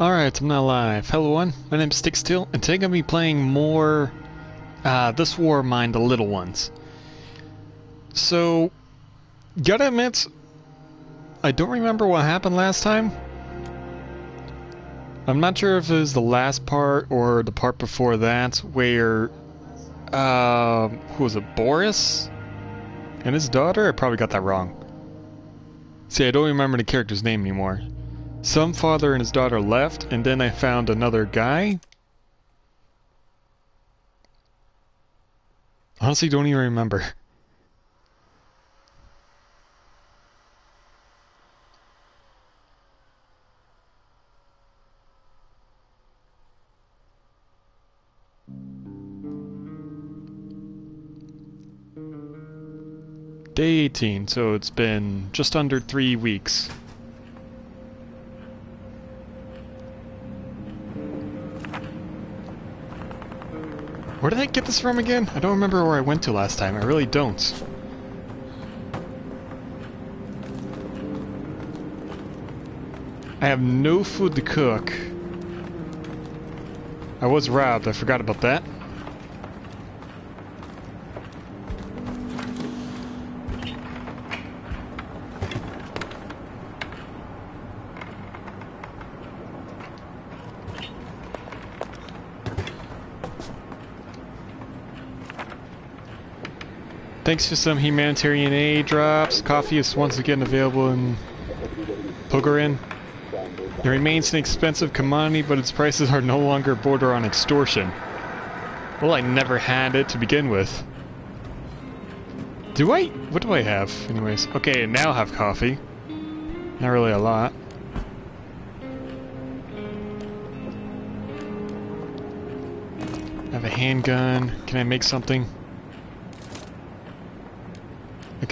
Alright, I'm now live. Hello everyone, my name's StickOfSteel, and today I'm going to be playing more uh, This War of Mine, The Little Ones. So, gotta admit, I don't remember what happened last time. I'm not sure if it was the last part or the part before that, where, uh, who was it, Boris? And his daughter? I probably got that wrong. See, I don't remember the character's name anymore. Some father and his daughter left, and then I found another guy. Honestly, don't even remember. Day 18, so it's been just under three weeks. Where did I get this from again? I don't remember where I went to last time. I really don't. I have no food to cook. I was robbed. I forgot about that. Thanks to some humanitarian aid drops, coffee is once again available in Pogoren. It remains an expensive commodity, but its prices are no longer border on extortion. Well, I never had it to begin with. Do I? What do I have? Anyways, okay, I now have coffee. Not really a lot. I have a handgun. Can I make something?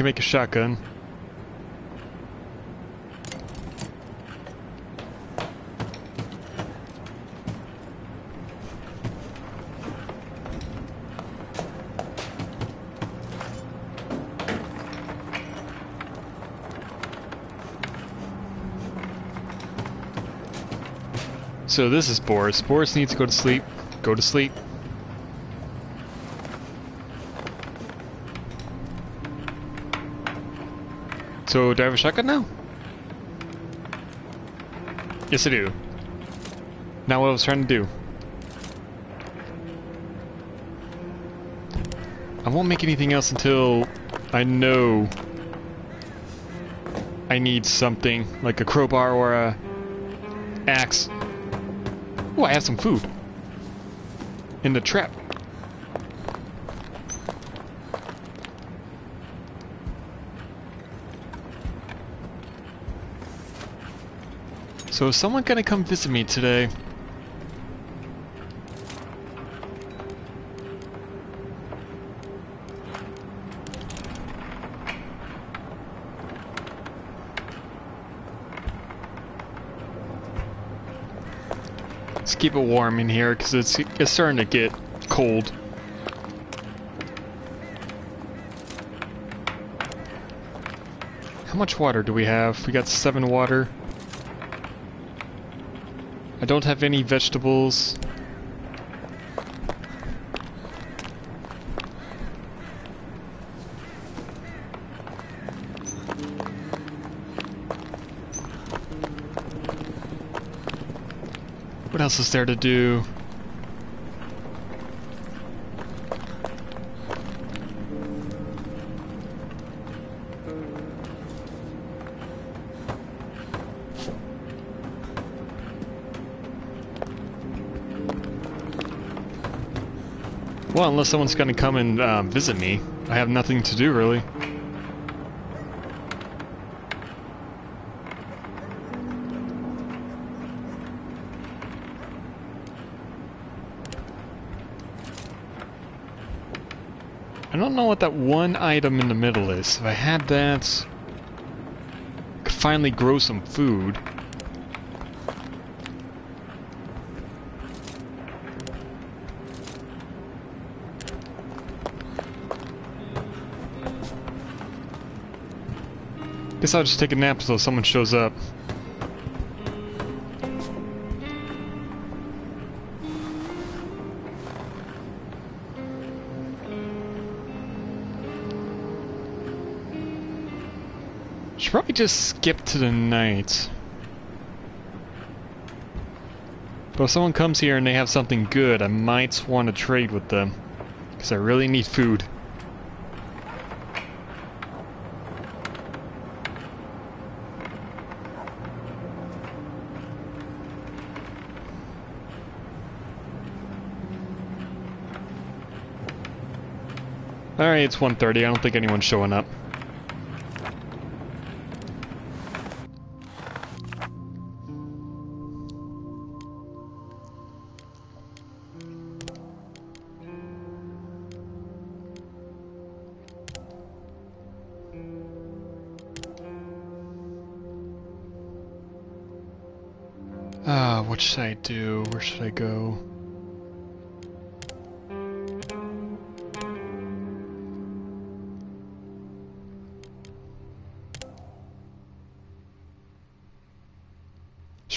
Can make a shotgun. So this is Boris. Boris needs to go to sleep. Go to sleep. Do I have a shotgun now? Yes, I do. Now what I was trying to do. I won't make anything else until I know I need something, like a crowbar or a axe. Oh, I have some food. In the trap. So is someone gonna come visit me today? Let's keep it warm in here because it's, it's starting to get cold. How much water do we have? We got seven water. I don't have any vegetables. What else is there to do? Unless someone's gonna come and um, visit me, I have nothing to do really. I don't know what that one item in the middle is. If I had that, I could finally grow some food. Guess I'll just take a nap until someone shows up. Should probably just skip to the night. But if someone comes here and they have something good, I might want to trade with them. Because I really need food. It's 1.30. I don't think anyone's showing up.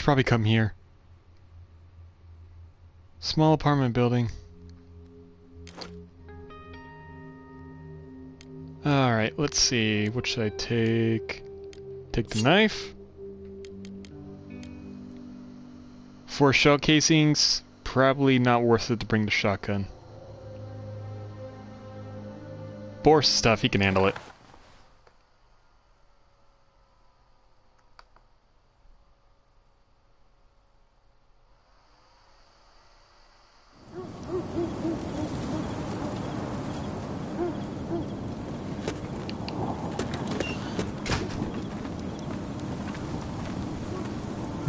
Should probably come here. Small apartment building. Alright, let's see. What should I take? Take the knife. Four shell casings, probably not worth it to bring the shotgun. Boris stuff, he can handle it.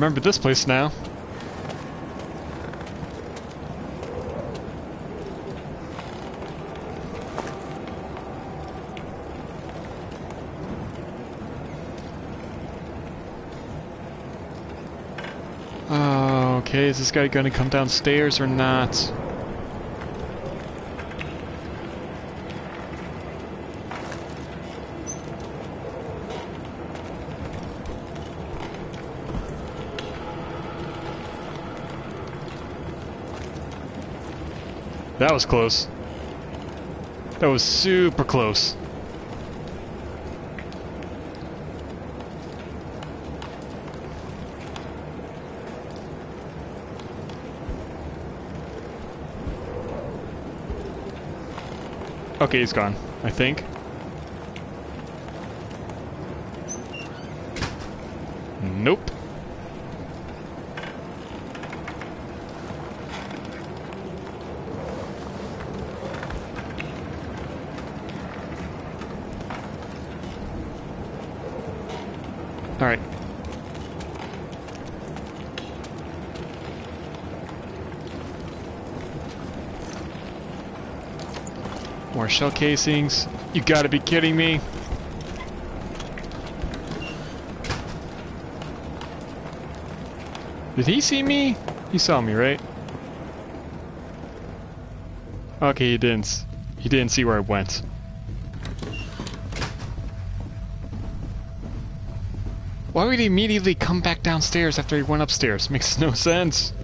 Remember this place now. Okay, is this guy gonna come downstairs or not? That was close. That was super close. Okay, he's gone, I think. Nope. Alright. More shell casings. You gotta be kidding me. Did he see me? He saw me, right? Okay, he didn't. He didn't see where I went. Why would he immediately come back downstairs after he went upstairs? Makes no sense.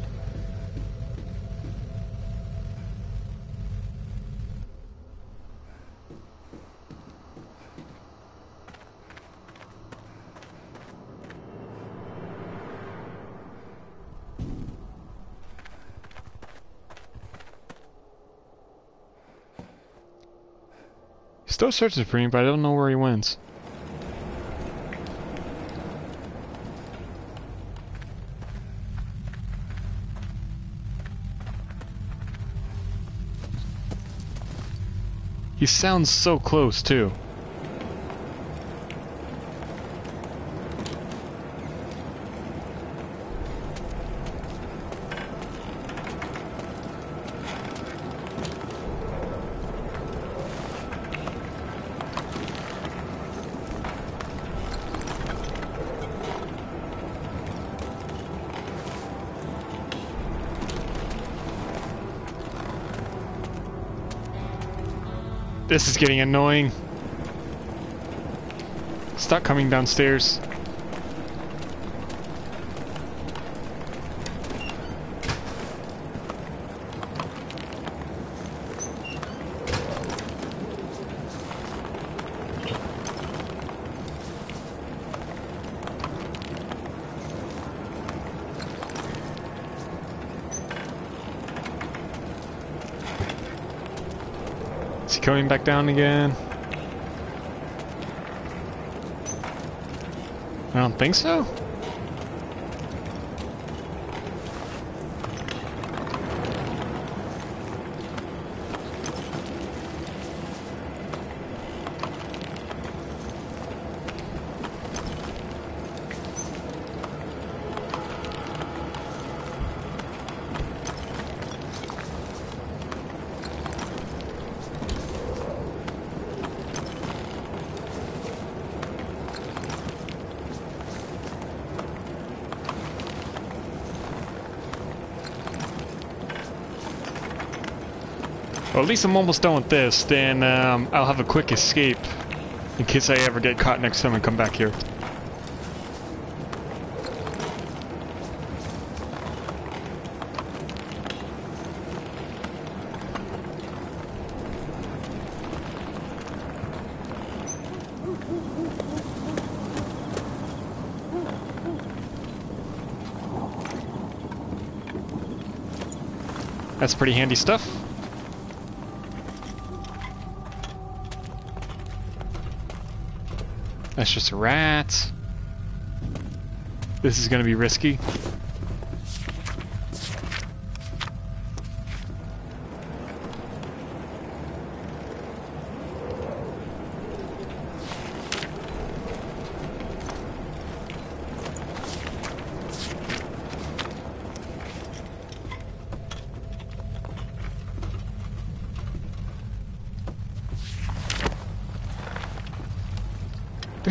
Still searching for me, but I don't know where he went. He sounds so close, too. This is getting annoying. Stop coming downstairs. Coming back down again? I don't think so. Well, at least I'm almost done with this. Then um, I'll have a quick escape in case I ever get caught next time and come back here. That's pretty handy stuff. That's just a rat. This is gonna be risky.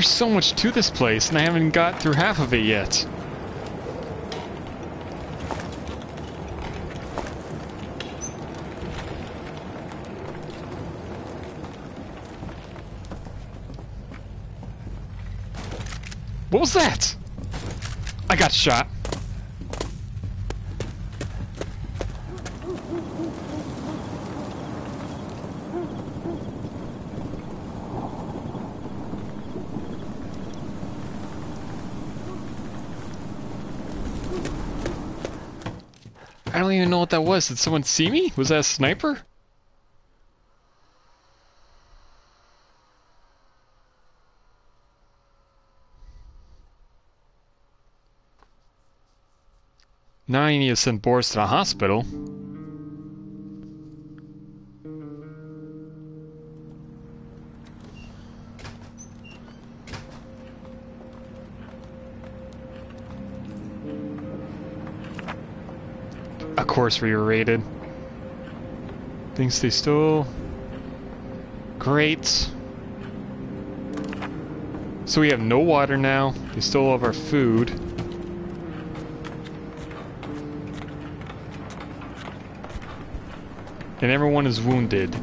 There's so much to this place, and I haven't got through half of it yet. What was that? I got shot. That was. Did someone see me? Was that a sniper? Now I need to send Boris to the hospital. Course we were raided. Things they stole. Great. So we have no water now. They stole all of our food. And everyone is wounded.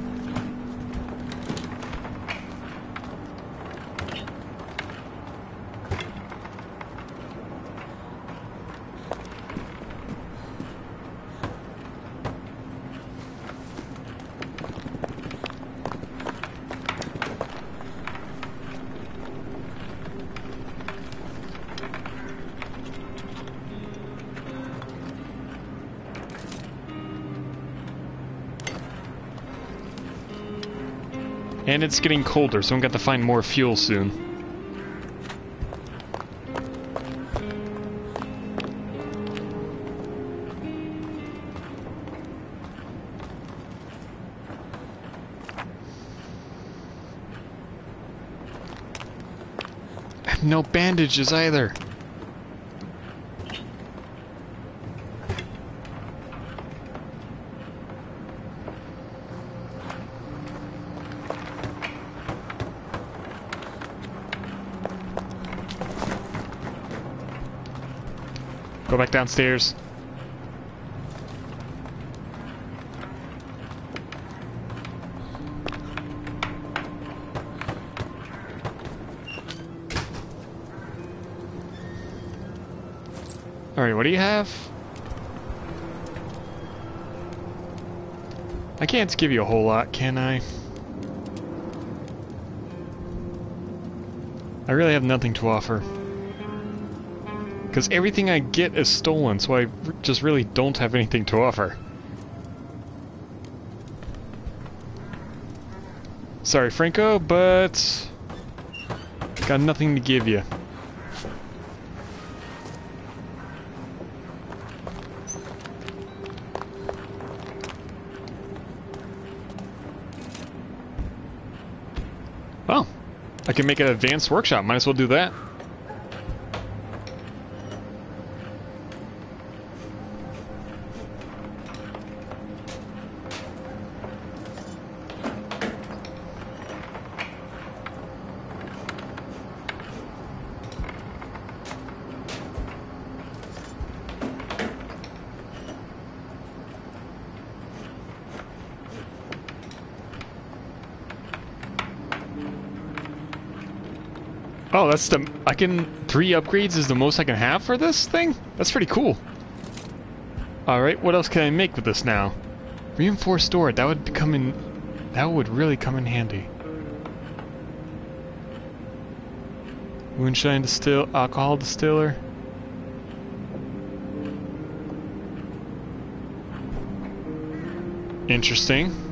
And it's getting colder, so I'm gonna have to find more fuel soon. No bandages either. Back downstairs. Alright, what do you have? I can't give you a whole lot, can I? I really have nothing to offer. Because everything I get is stolen, so I just really don't have anything to offer. Sorry, Franko, but got nothing to give you. Well, I can make an advanced workshop. Might as well do that. That's the... I can... Three upgrades is the most I can have for this thing? That's pretty cool. Alright, what else can I make with this now? Reinforced door, that would come in... That would really come in handy. Moonshine distill... Alcohol distiller. Interesting.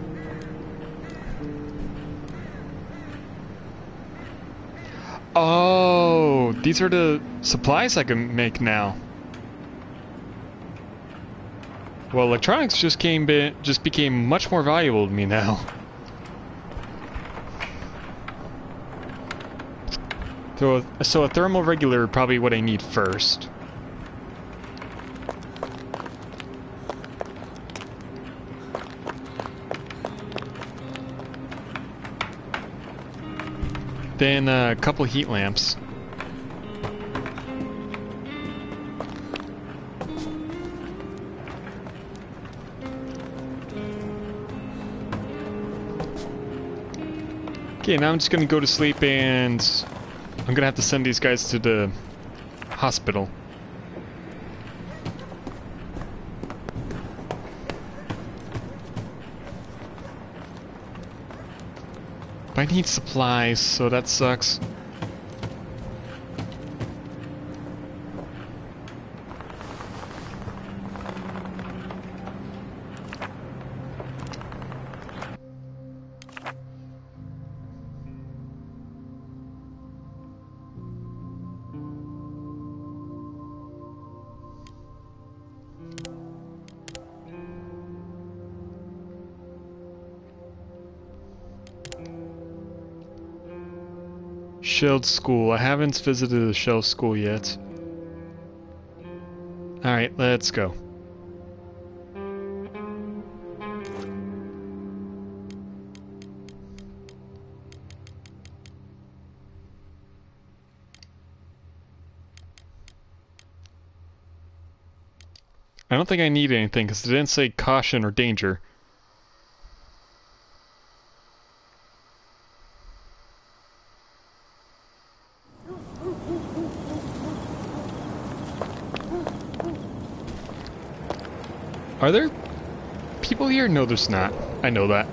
These are the supplies I can make now. Well, electronics just came just became much more valuable to me now. So, so a thermal regulator probably what I need first. Then uh, a couple heat lamps. Okay, now I'm just gonna go to sleep and I'm gonna have to send these guys to the hospital. I need supplies, so that sucks. Shelled School. I haven't visited the Shell School yet. Alright, let's go. I don't think I need anything because it didn't say caution or danger. Are there people here? No, there's not. I know that.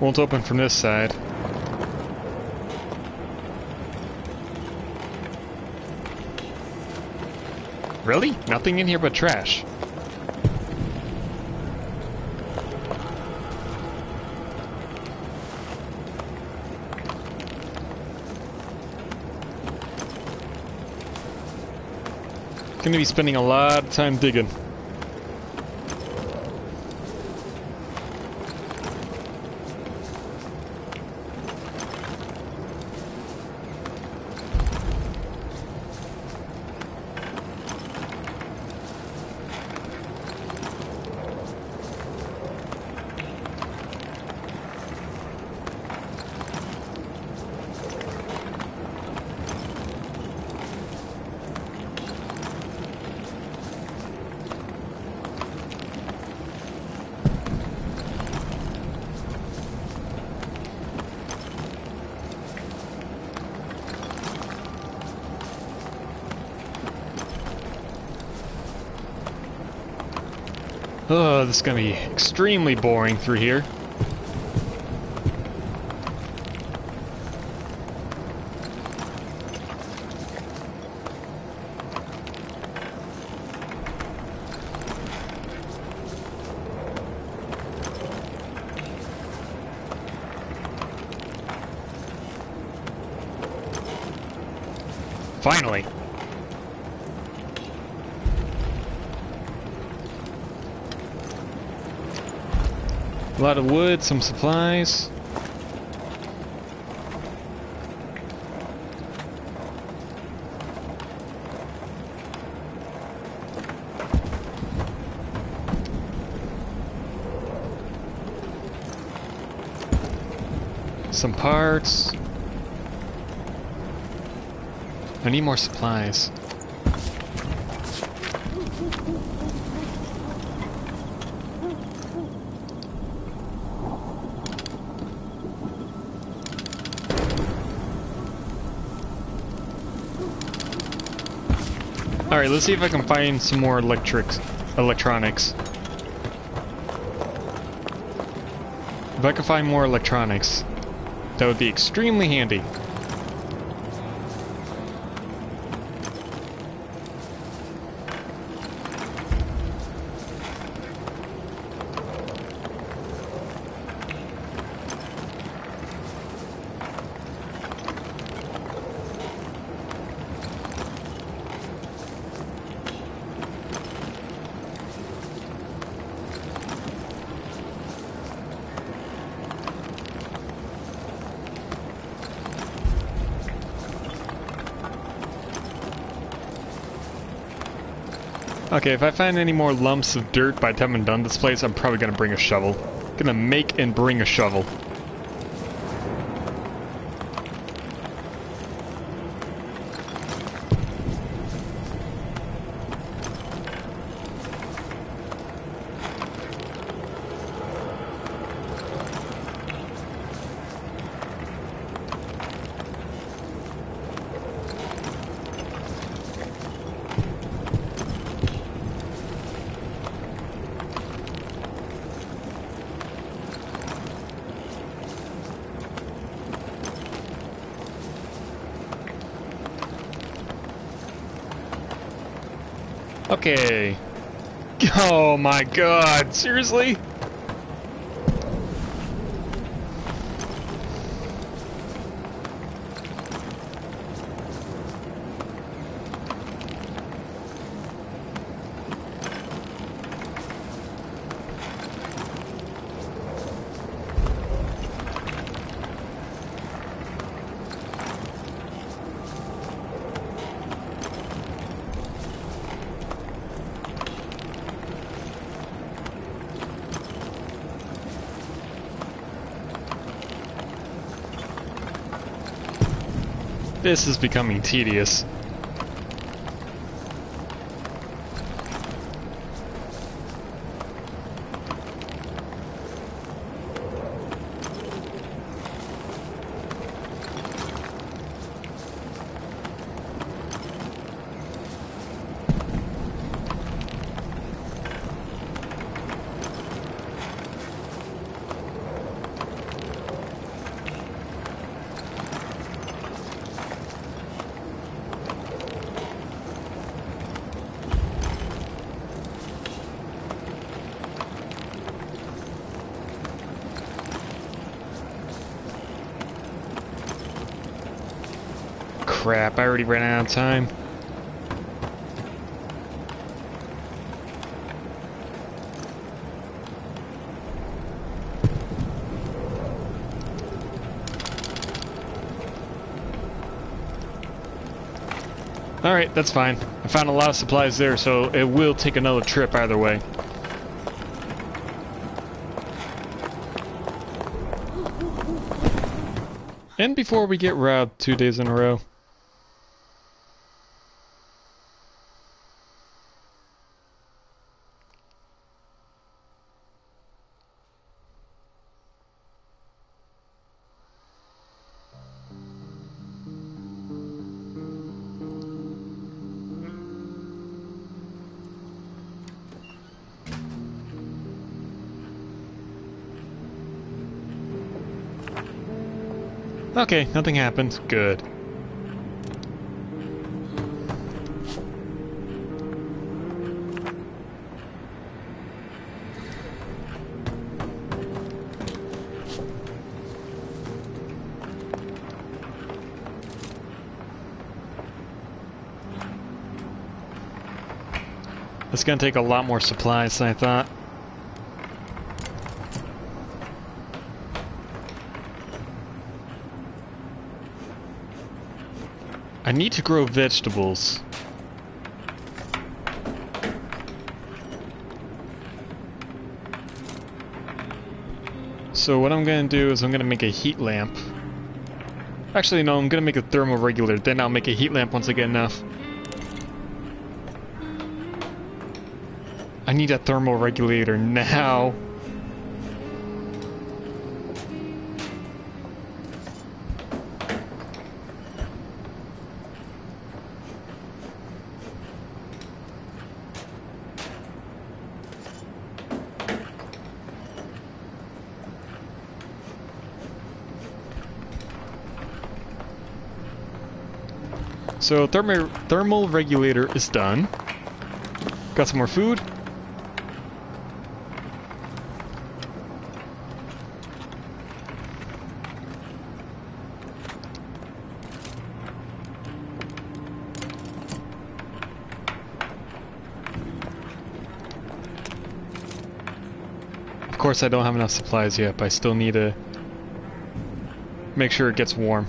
Won't open from this side. Really? Nothing in here but trash. Gonna be spending a lot of time digging. This is gonna be extremely boring through here. Finally. A lot of wood, some supplies. Some parts. I need more supplies. Alright, let's see if I can find some more electrics, electronics. If I can find more electronics, that would be extremely handy. Okay, if I find any more lumps of dirt by the time I'm done this place, I'm probably gonna bring a shovel. Gonna make and bring a shovel. Okay. Oh my god, seriously? This is becoming tedious. Crap, I already ran out of time. Alright, that's fine. I found a lot of supplies there, so it will take another trip either way. And before we get robbed two days in a row. Okay, nothing happened. Good. It's gonna take a lot more supplies than I thought. I need to grow vegetables. So what I'm gonna do is I'm gonna make a heat lamp. Actually, no, I'm gonna make a thermal regulator, then I'll make a heat lamp once I get enough. I need a thermal regulator now. So thermal thermal regulator is done. Got some more food. Of course I don't have enough supplies yet, but I still need to make sure it gets warm.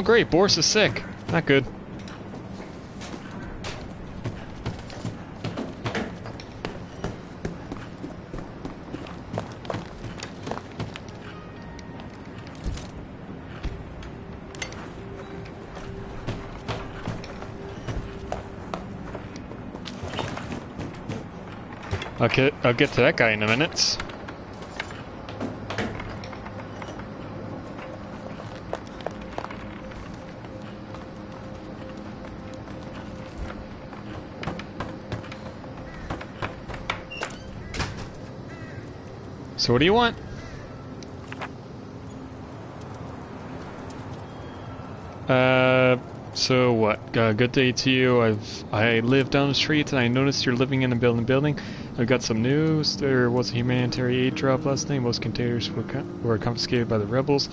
Oh great, Boris is sick. Not good. Okay, I'll get to that guy in a minute. So what do you want? Uh, so what? Uh, good day to you. I've I live down the street and I noticed you're living in a building. Building. I've got some news. There was a humanitarian aid drop last night. Most containers were were confiscated by the rebels,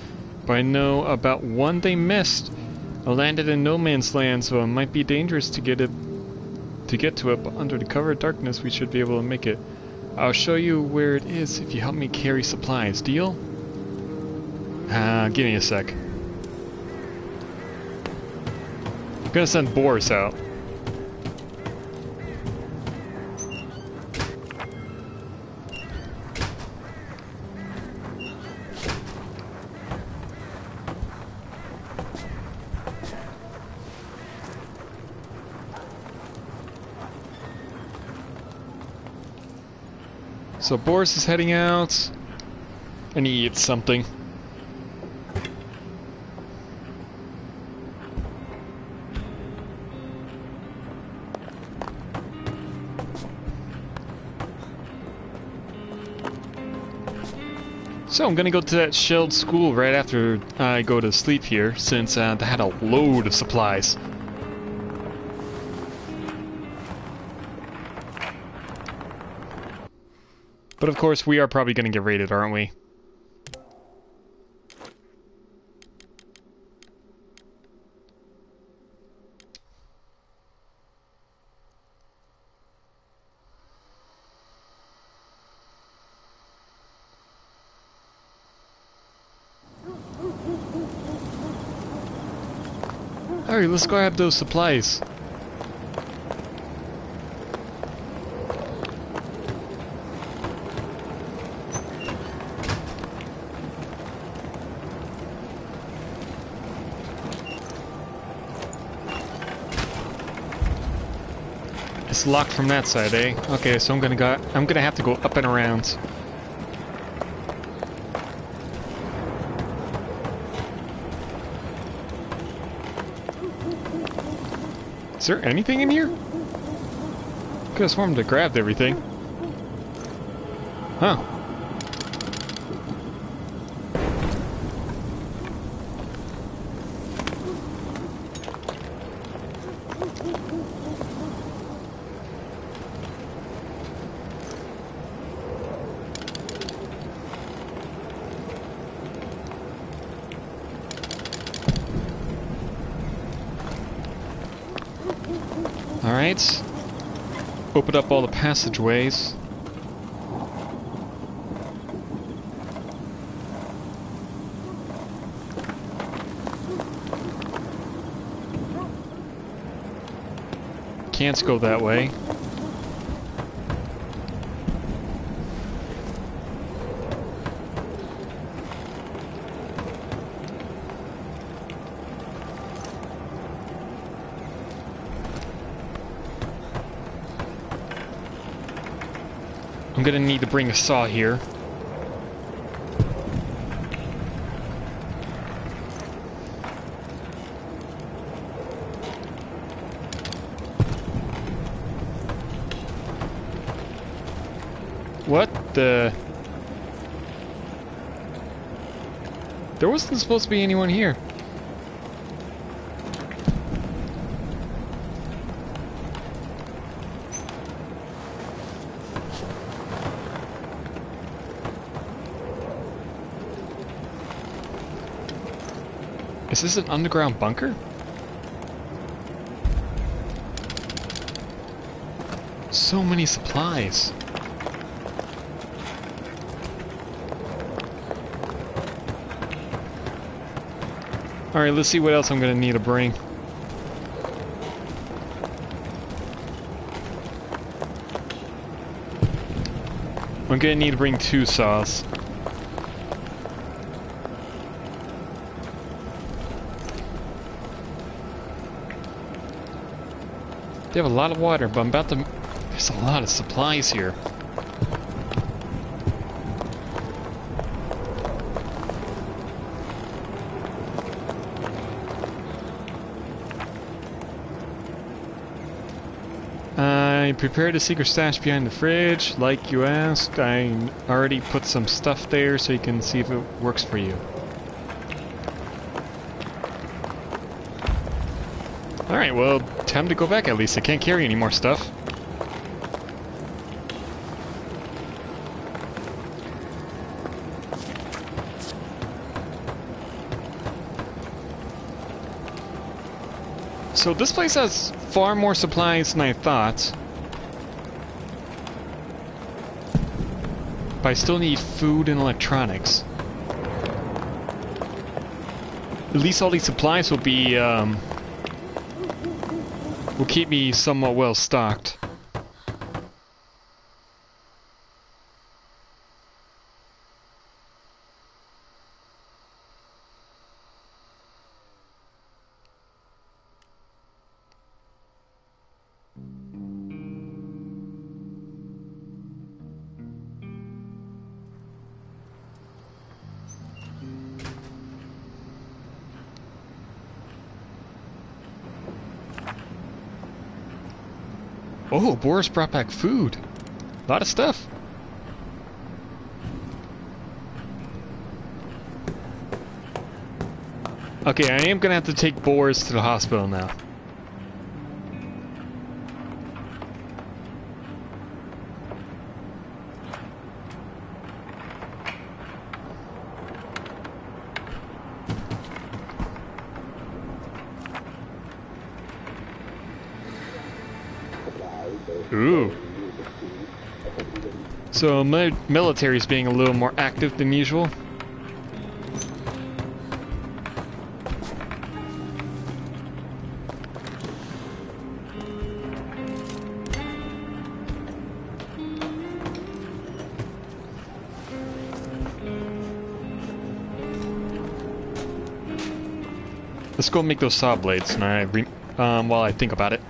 but I know about one they missed. I landed in no man's land, so it might be dangerous to get it to get to it. But under the cover of darkness, we should be able to make it. I'll show you where it is if you help me carry supplies. Deal? Uh, give me a sec. I'm gonna send Boris out. So Boris is heading out, and he eats something. So I'm gonna go to that shelled school right after I go to sleep here, since uh, they had a load of supplies. But of course, we are probably gonna get raided, aren't we? Alright, let's grab those supplies. Locked from that side, eh? Okay, so I'm gonna go I'm gonna have to go up and around. Is there anything in here? Could have sworn to grabbed everything. Huh. Alright. Open up all the passageways. Can't go that way. Gonna need to bring a saw here. What the... There wasn't supposed to be anyone here. Is this an underground bunker? So many supplies. Alright, let's see what else I'm gonna need to bring. I'm gonna need to bring two saws. They have a lot of water, but I'm about to... There's a lot of supplies here. I prepared a secret stash behind the fridge. Like you asked, I already put some stuff there so you can see if it works for you. Alright, well, time to go back at least. I can't carry any more stuff. So this place has far more supplies than I thought. But I still need food and electronics. At least all these supplies will be, um, will keep me somewhat well stocked. Boris brought back food. A lot of stuff. Okay, I am gonna have to take Boris to the hospital now. Ooh. So, mi military's being a little more active than usual. Let's go make those saw blades and I um, while I think about it.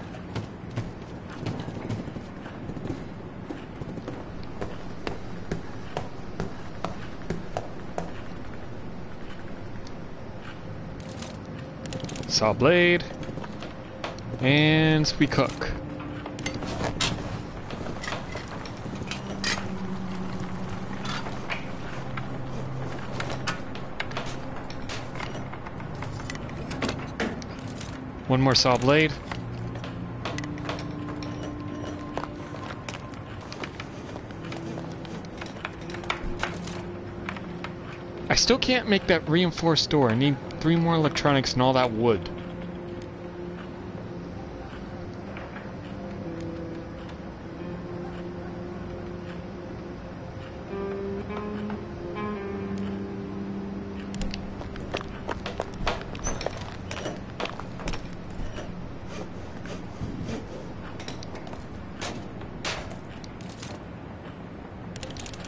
Saw blade. And we cook. One more saw blade. I still can't make that reinforced door. I need three more electronics and all that wood.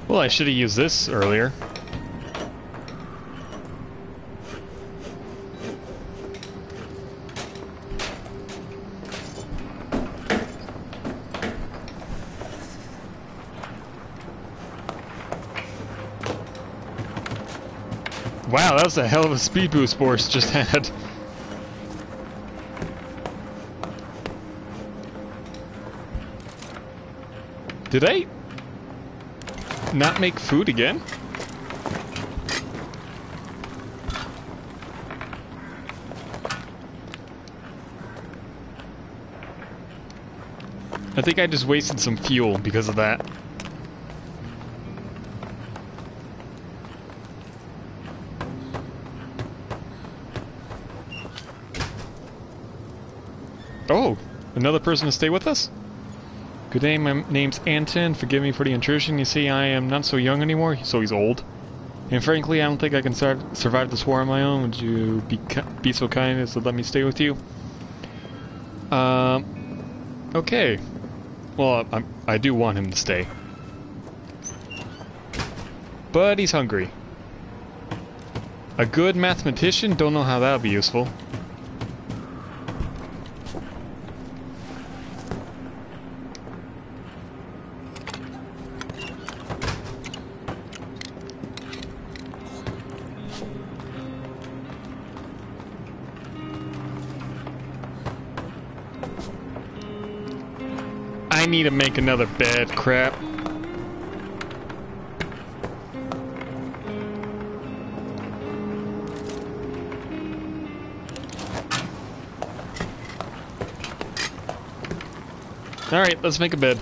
Well, I should have used this earlier. Wow, that was a hell of a speed boost Boris just had. Did I not make food again? I think I just wasted some fuel because of that. Oh, another person to stay with us? Good day, my name's Anton. Forgive me for the intrusion. You see, I am not so young anymore, so he's old. And frankly, I don't think I can sur survive this war on my own. Would you be be so kind as to let me stay with you? Um, okay. Well, I, I do want him to stay. But he's hungry. A good mathematician? Don't know how that'll be useful. Need to make another bed, crap. Alright, let's make a bed.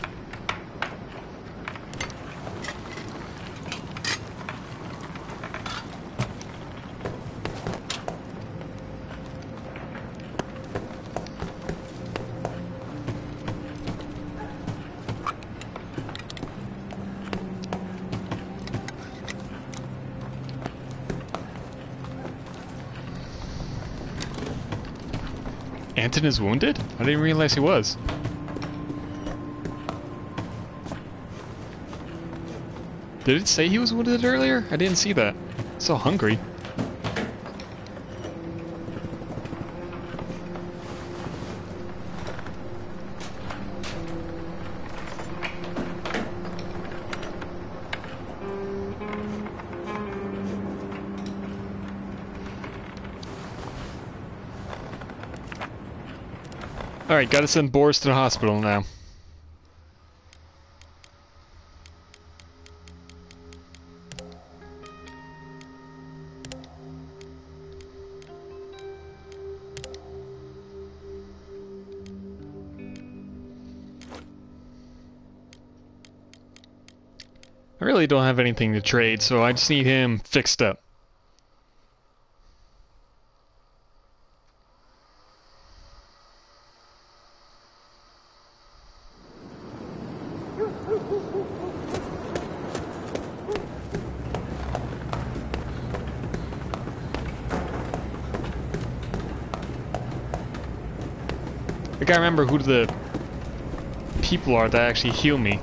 Anton is wounded? I didn't realize he was. Did it say he was wounded earlier? I didn't see that. So hungry. Alright, gotta send Boris to the hospital now. I really don't have anything to trade, so I just need him fixed up. I gotta remember who the people are that actually heal me.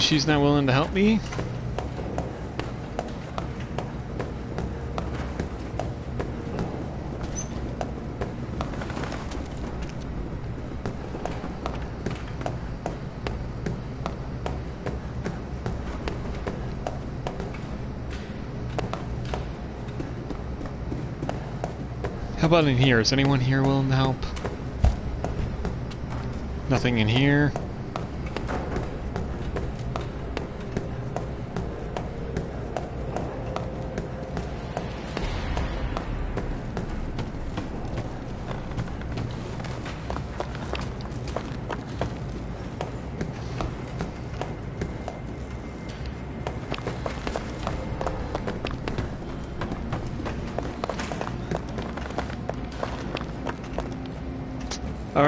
She's not willing to help me. How about in here? Is anyone here willing to help? Nothing in here.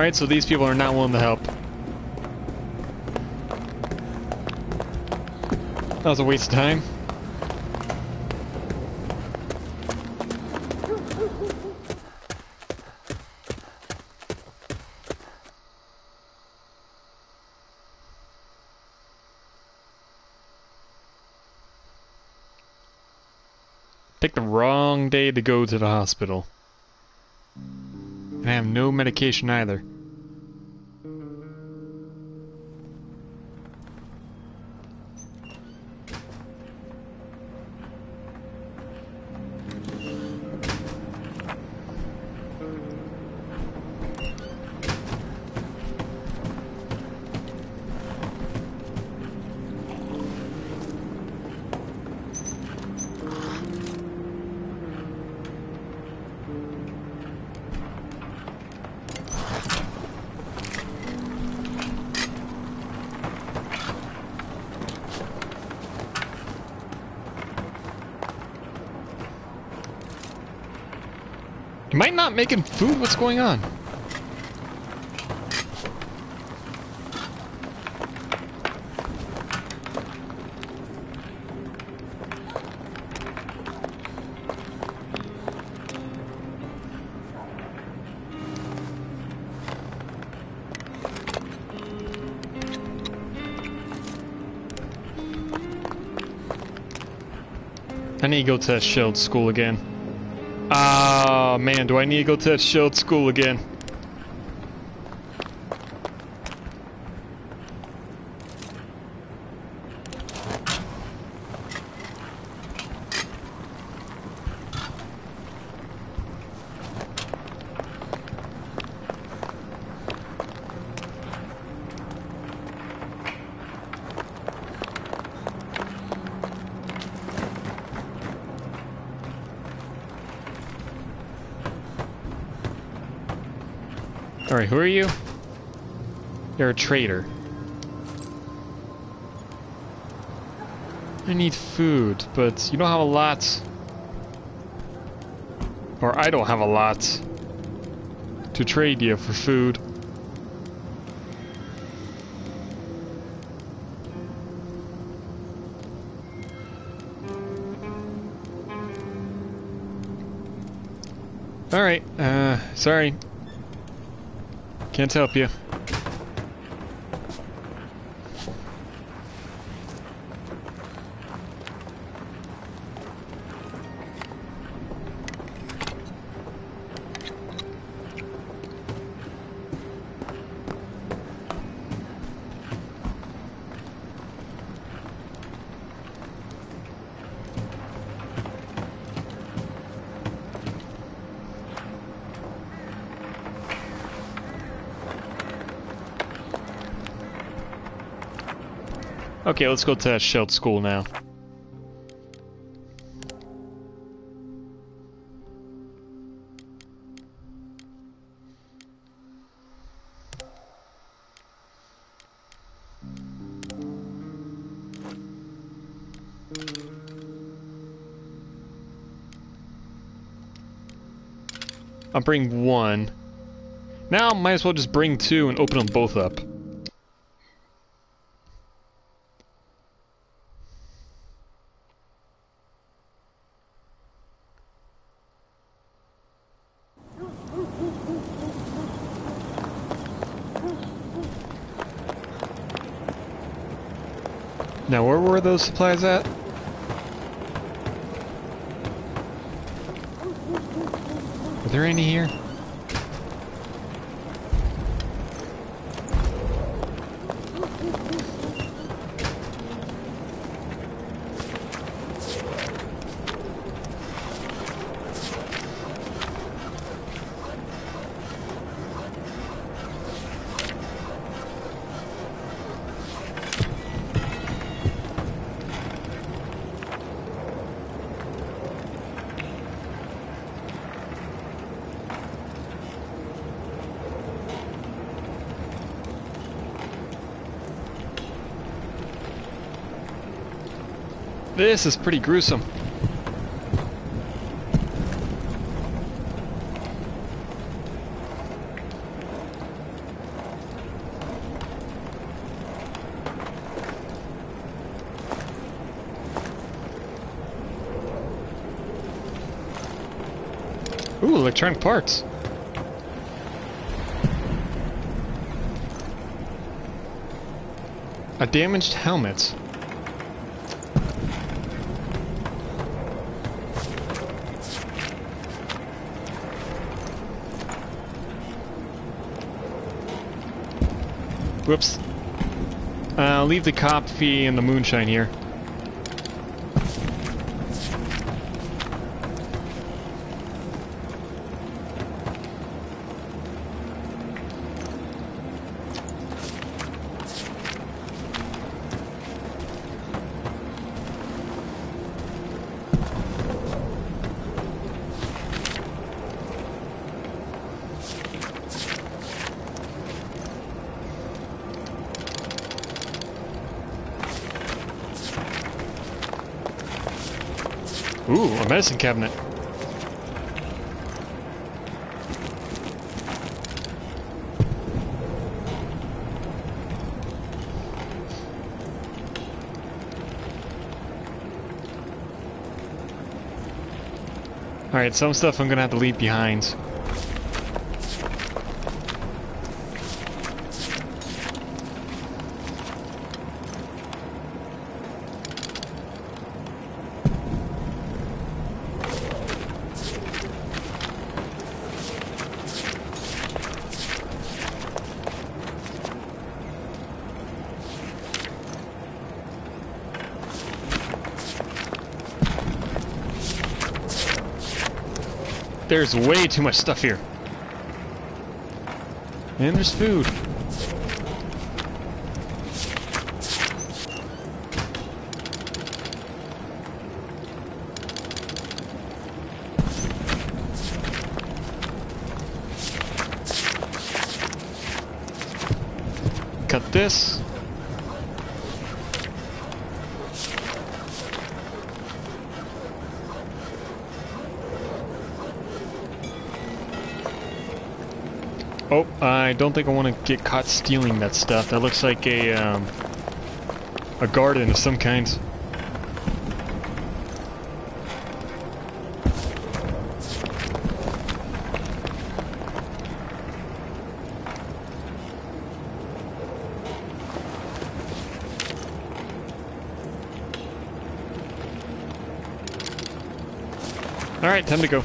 Alright, so these people are not willing to help. That was a waste of time. Picked the wrong day to go to the hospital. And I have no medication either. Not making food? What's going on? I need to go to that shield school again. Ah, man, do I need to go to that shield school again? Who are you? You're a traitor. I need food, but you don't have a lot. Or I don't have a lot to trade you for food. Alright, uh, sorry. Can't help you. Okay, let's go to that Shelled school now. I'll bring one. Now, might as well just bring two and open them both up. Now, where were those supplies at? Are there any here? This is pretty gruesome. Ooh, electronic parts. A damaged helmet. Whoops. Uh, leave the coffee and the moonshine here. A medicine cabinet. Alright, some stuff I'm gonna have to leave behind. There's way too much stuff here. And there's food. Cut this. Oh, I don't think I want to get caught stealing that stuff. That looks like a, um, a garden of some kind. Alright, time to go.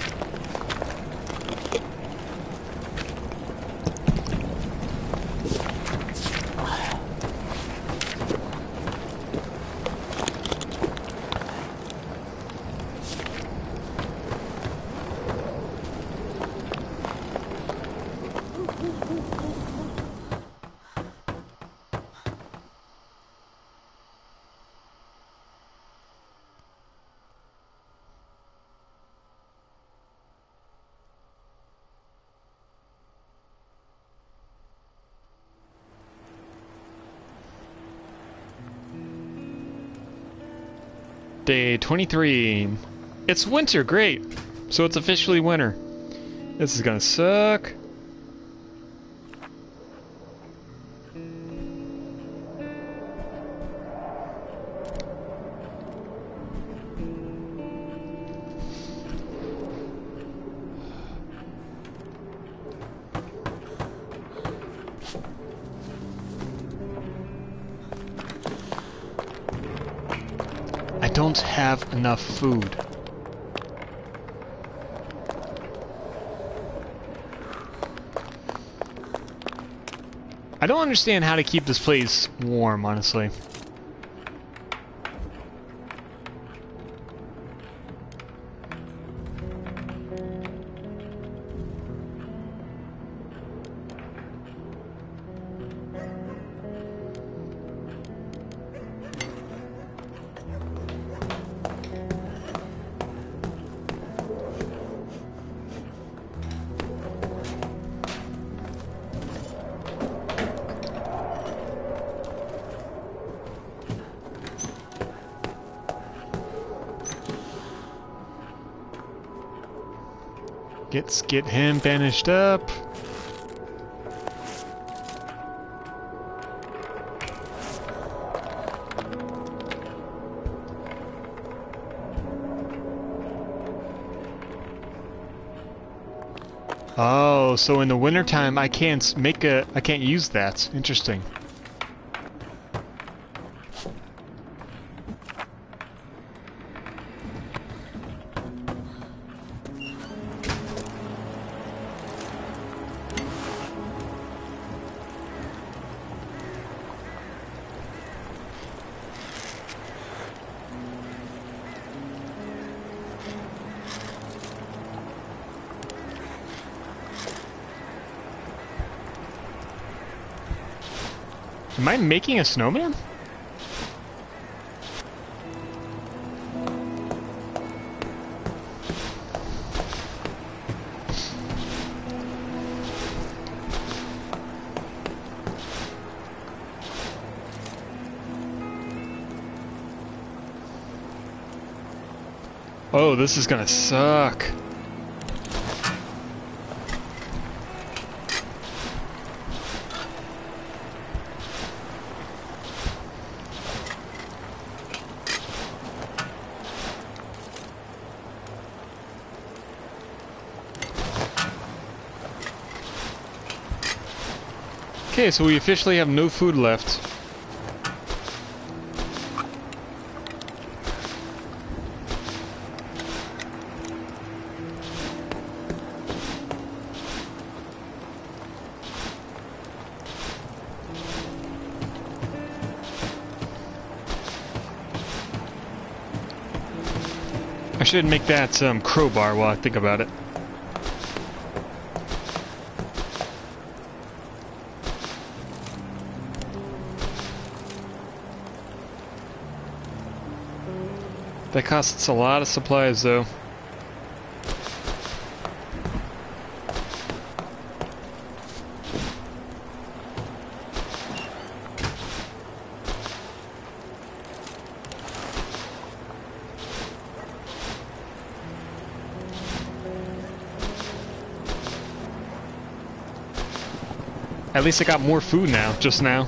Day 23. It's winter, great. So it's officially winter. This is gonna suck. Enough food. I don't understand how to keep this place warm, honestly. Get him banished up. Oh, so in the wintertime I can't make a I can't use that. Interesting. Am I making a snowman? Oh, this is gonna suck. Okay, so we officially have no food left. I should make that um, crowbar while I think about it. That costs a lot of supplies, though. At least I got more food now, just now.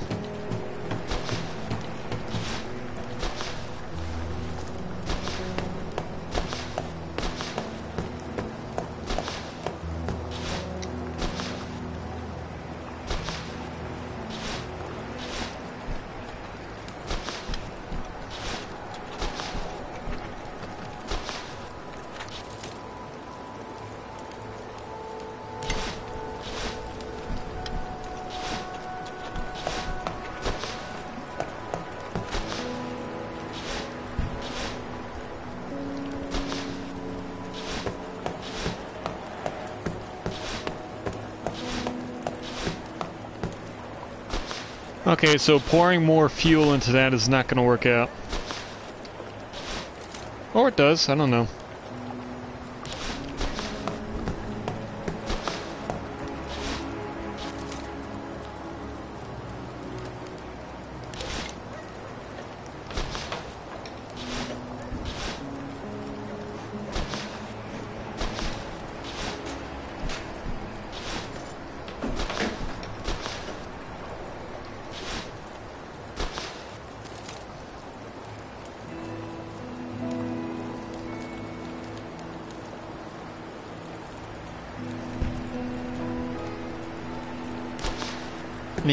Okay, so pouring more fuel into that is not going to work out. Or it does, I don't know.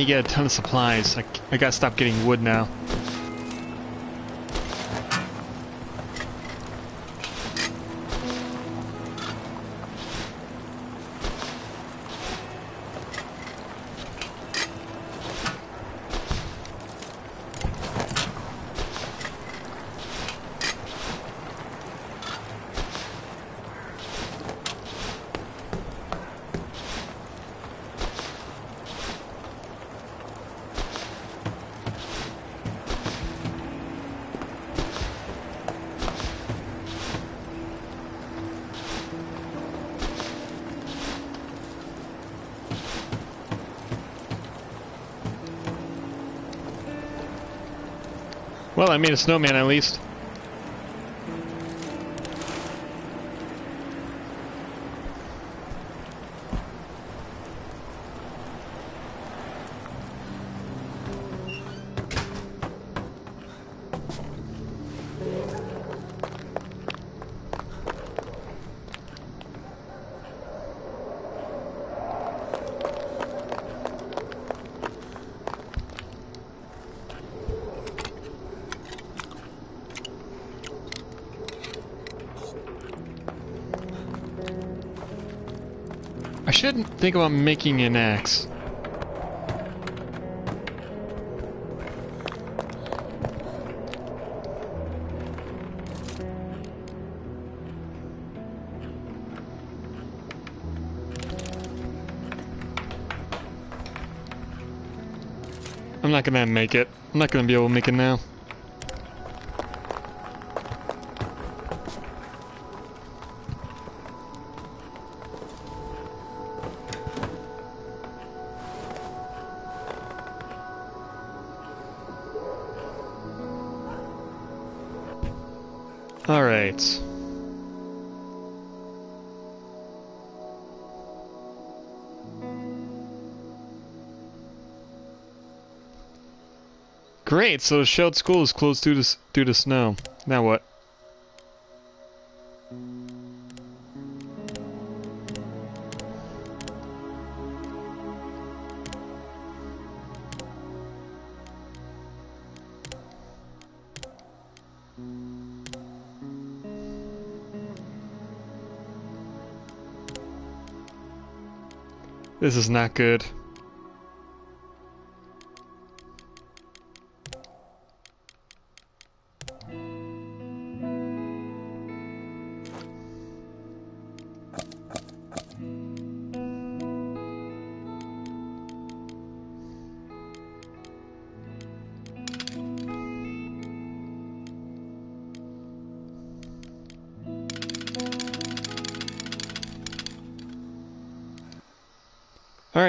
Get a ton of supplies. I, I gotta stop getting wood now. Well, I made a snowman at least. Think about making an axe. I'm not gonna make it. I'm not gonna be able to make it now. Great, so the Shelled School is closed due to, due to snow. Now what? This is not good.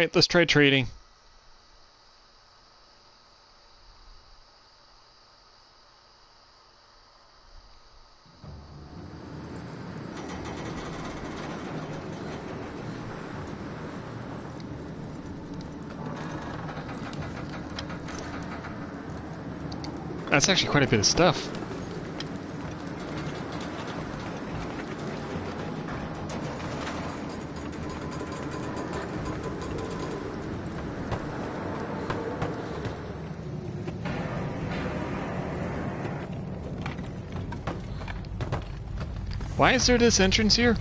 Alright, let's try trading. That's actually quite a bit of stuff. Why is there this entrance here?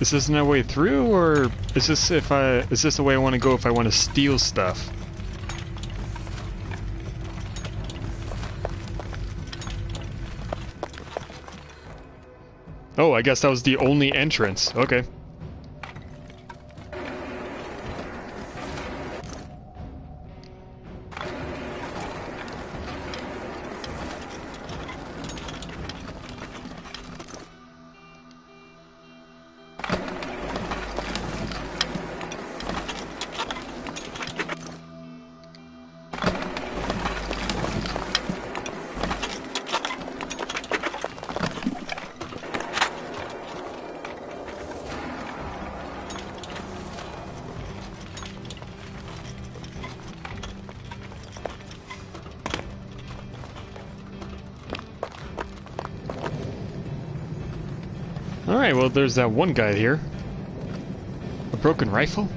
Is this no way through, or is this if I is this the way I want to go if I want to steal stuff? Oh, I guess that was the only entrance. Okay. There's that one guy here. A broken rifle?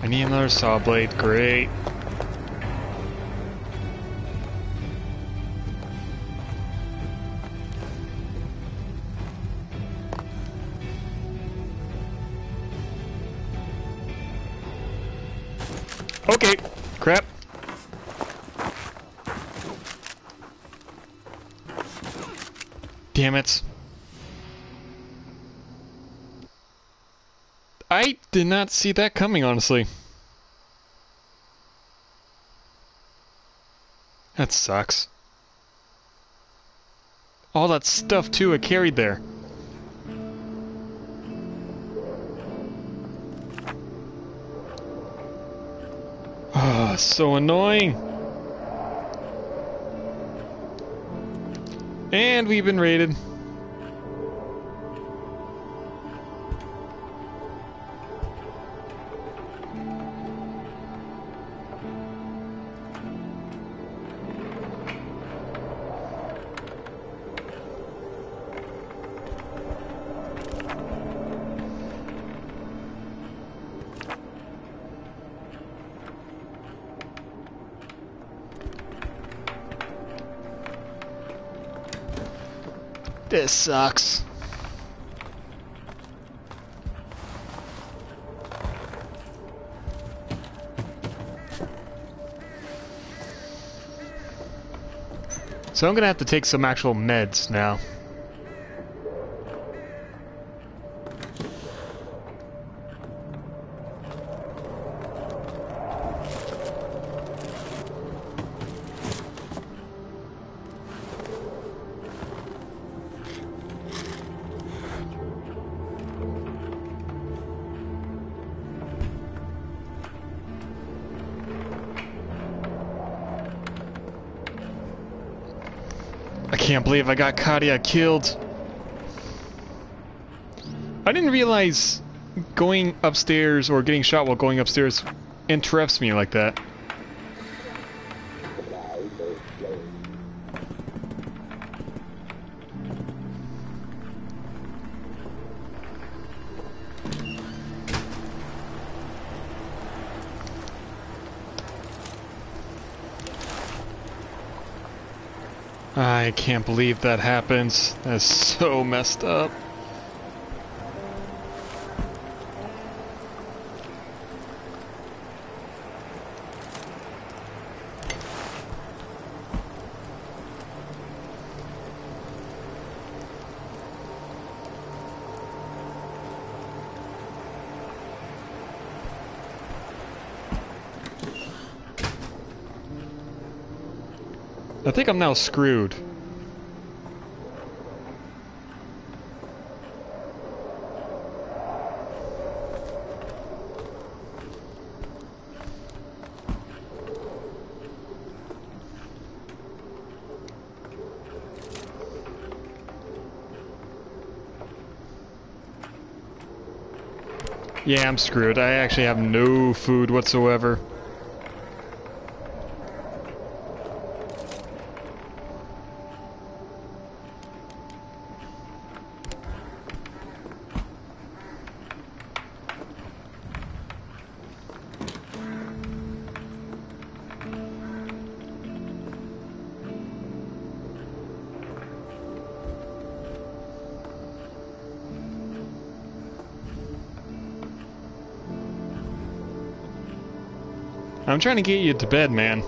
I need another saw blade, great. did not see that coming, honestly. That sucks. All that stuff, too, I carried there. Ah, oh, so annoying. And we've been raided. Sucks. So I'm gonna have to take some actual meds now. Believe I got Katia killed. I didn't realize going upstairs or getting shot while going upstairs interrupts me like that. I can't believe that happens. That's so messed up. I think I'm now screwed. Yeah, I'm screwed. I actually have no food whatsoever. I'm trying to get you to bed, man.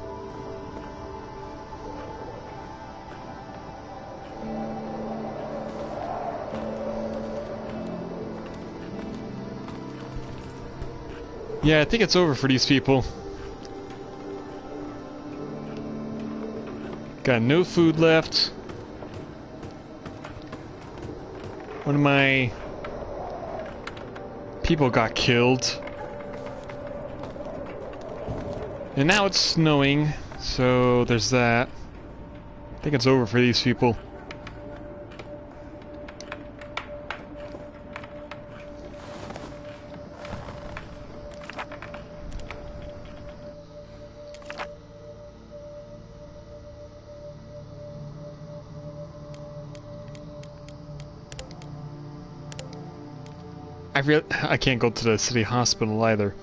Yeah, I think it's over for these people. Got no food left. One of my people got killed. And now it's snowing, so there's that. I think it's over for these people. I I can't go to the city hospital either.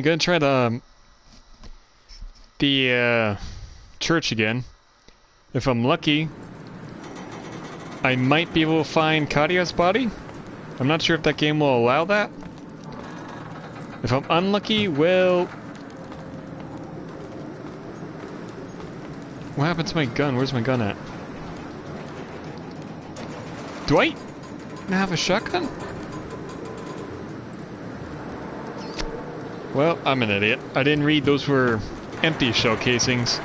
Alright, gonna try the, um, the uh, church again. If I'm lucky, I might be able to find Katia's body. I'm not sure if that game will allow that. If I'm unlucky, well... What happened to my gun? Where's my gun at? Do I have a shotgun? Well, I'm an idiot. I didn't read those were empty shell casings.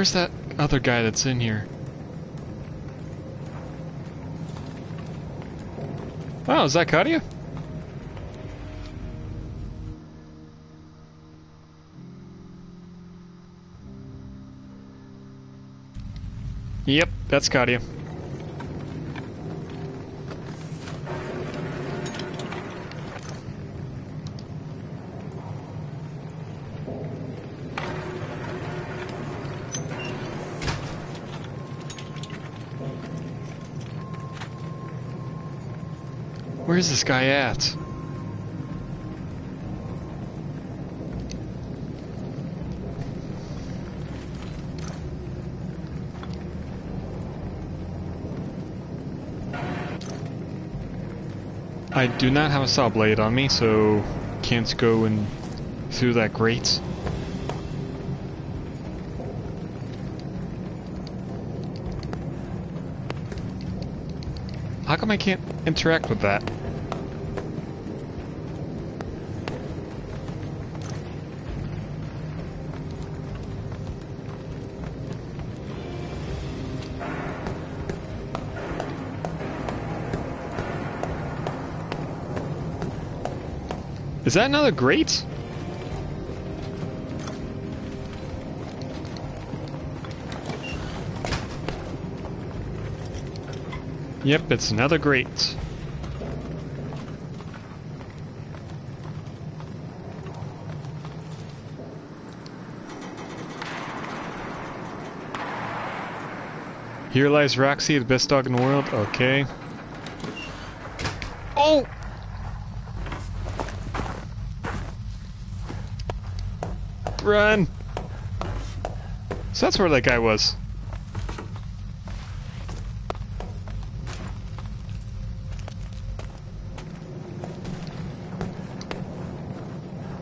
Where's that other guy that's in here? Oh, is that Katia? Yep, that's Katia. Where's this guy at? I do not have a saw blade on me, so can't go in through that grate. How come I can't interact with that? Is that another grate? Yep, it's another grate. Here lies Roxy, the best dog in the world. Okay. Oh! Run! So that's where that guy was.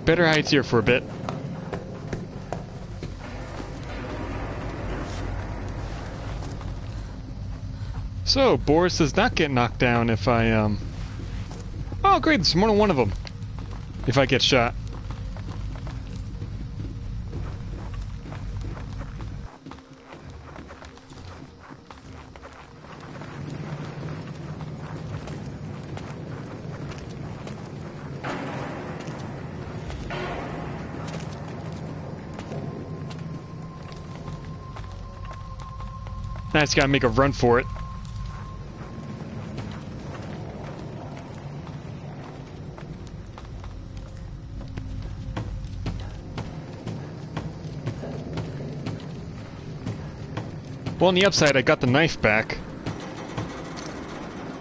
Better hide here for a bit. So, Boris does not get knocked down if I, um... Oh, great, there's more than one of them. If I get shot. I just gotta make a run for it. Well, on the upside, I got the knife back.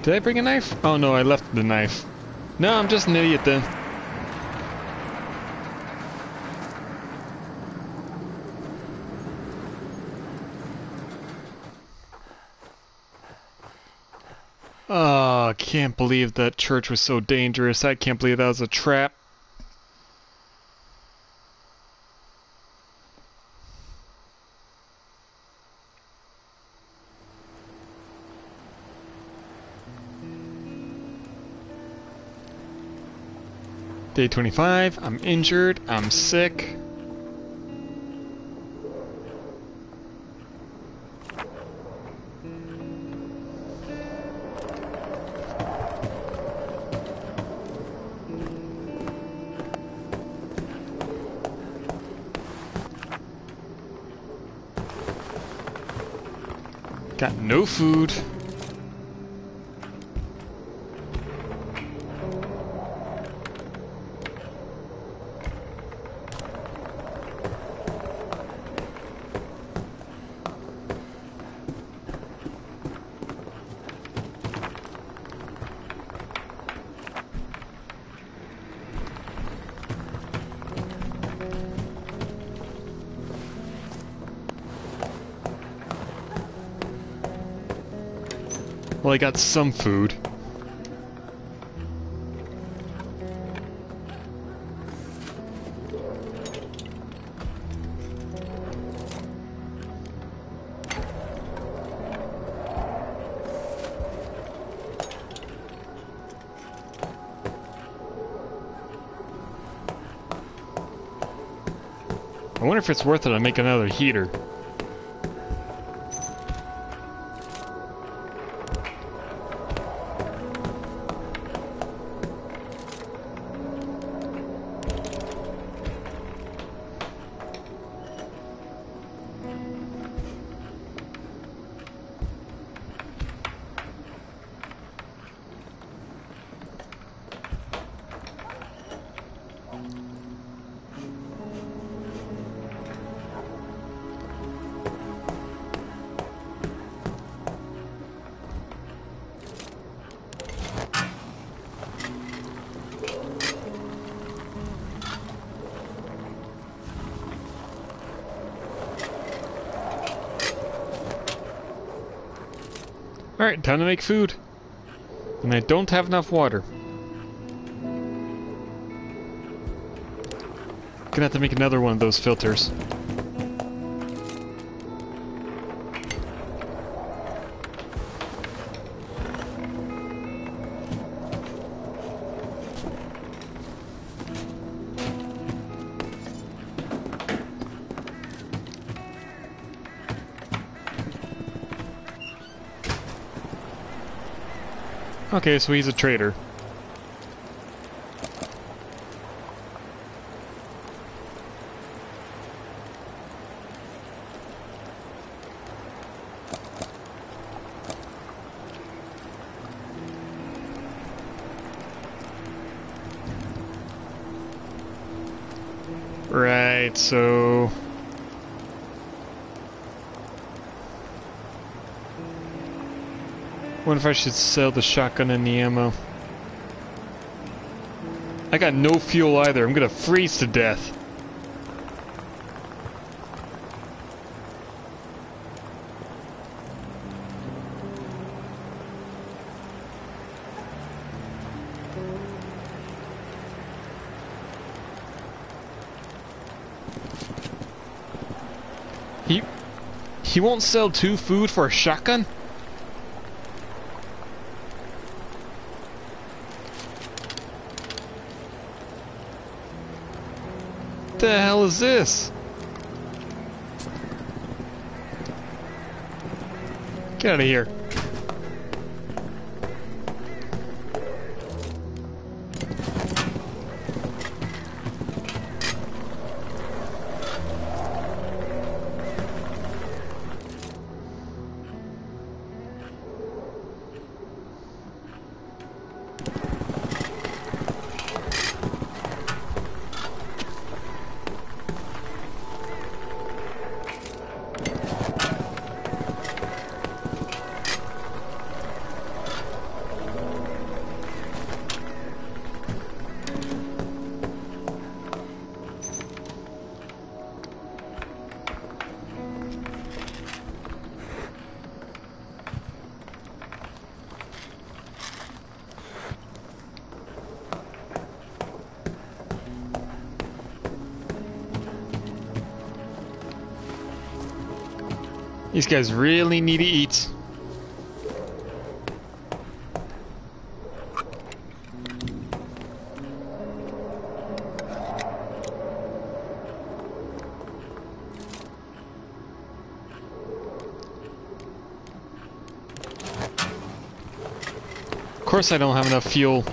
Did I bring a knife? Oh no, I left the knife. No, I'm just an idiot then. Oh, I can't believe that church was so dangerous. I can't believe that was a trap. Day 25, I'm injured, I'm sick. Food. Well, I got some food. I wonder if it's worth it to make another heater. Make food. And I don't have enough water. Gonna have to make another one of those filters. Okay, so he's a traitor. Right, so... Wonder if I should sell the shotgun and the ammo. I got no fuel either. I'm gonna freeze to death. He... He won't sell two food for a shotgun? the hell is this? Get out of here. These guys really need to eat. Of course I don't have enough fuel.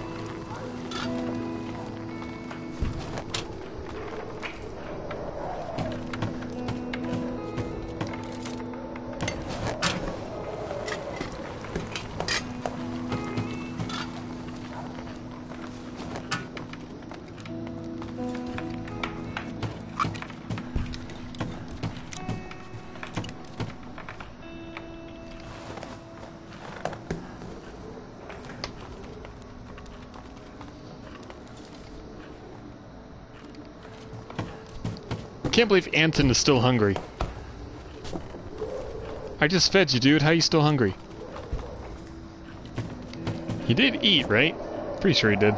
Can't believe Anton is still hungry. I just fed you, dude. How you still hungry? He did eat, right? Pretty sure he did.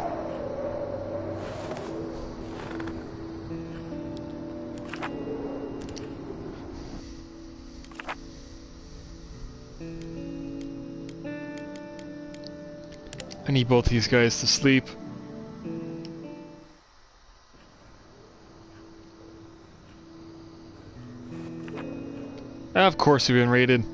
I need both these guys to sleep. Course we've been raided.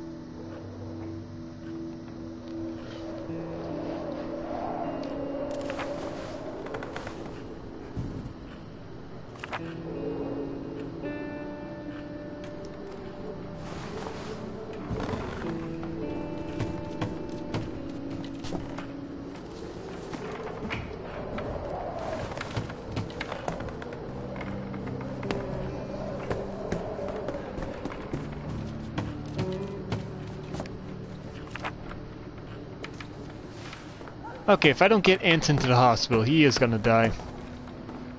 Okay, if I don't get Anton to the hospital, he is gonna die.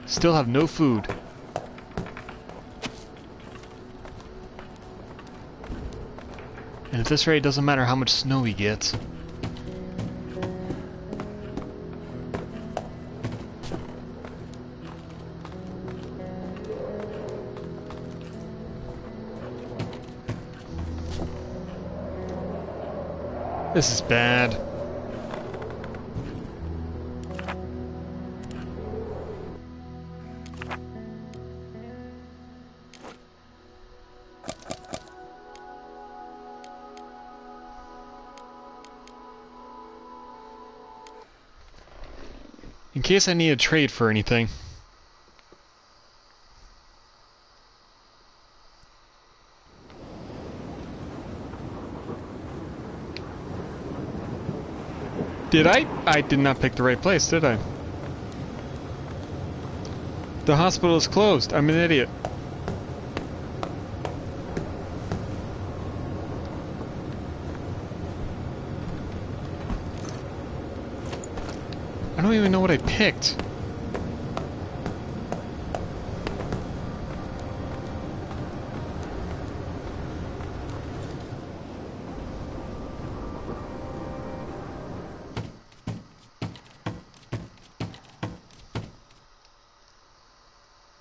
Still have no food. And at this rate, it doesn't matter how much snow he gets. This is bad. Case I need a trade for anything. Did I? I did not pick the right place, did I? The hospital is closed. I'm an idiot. I don't even know what I picked.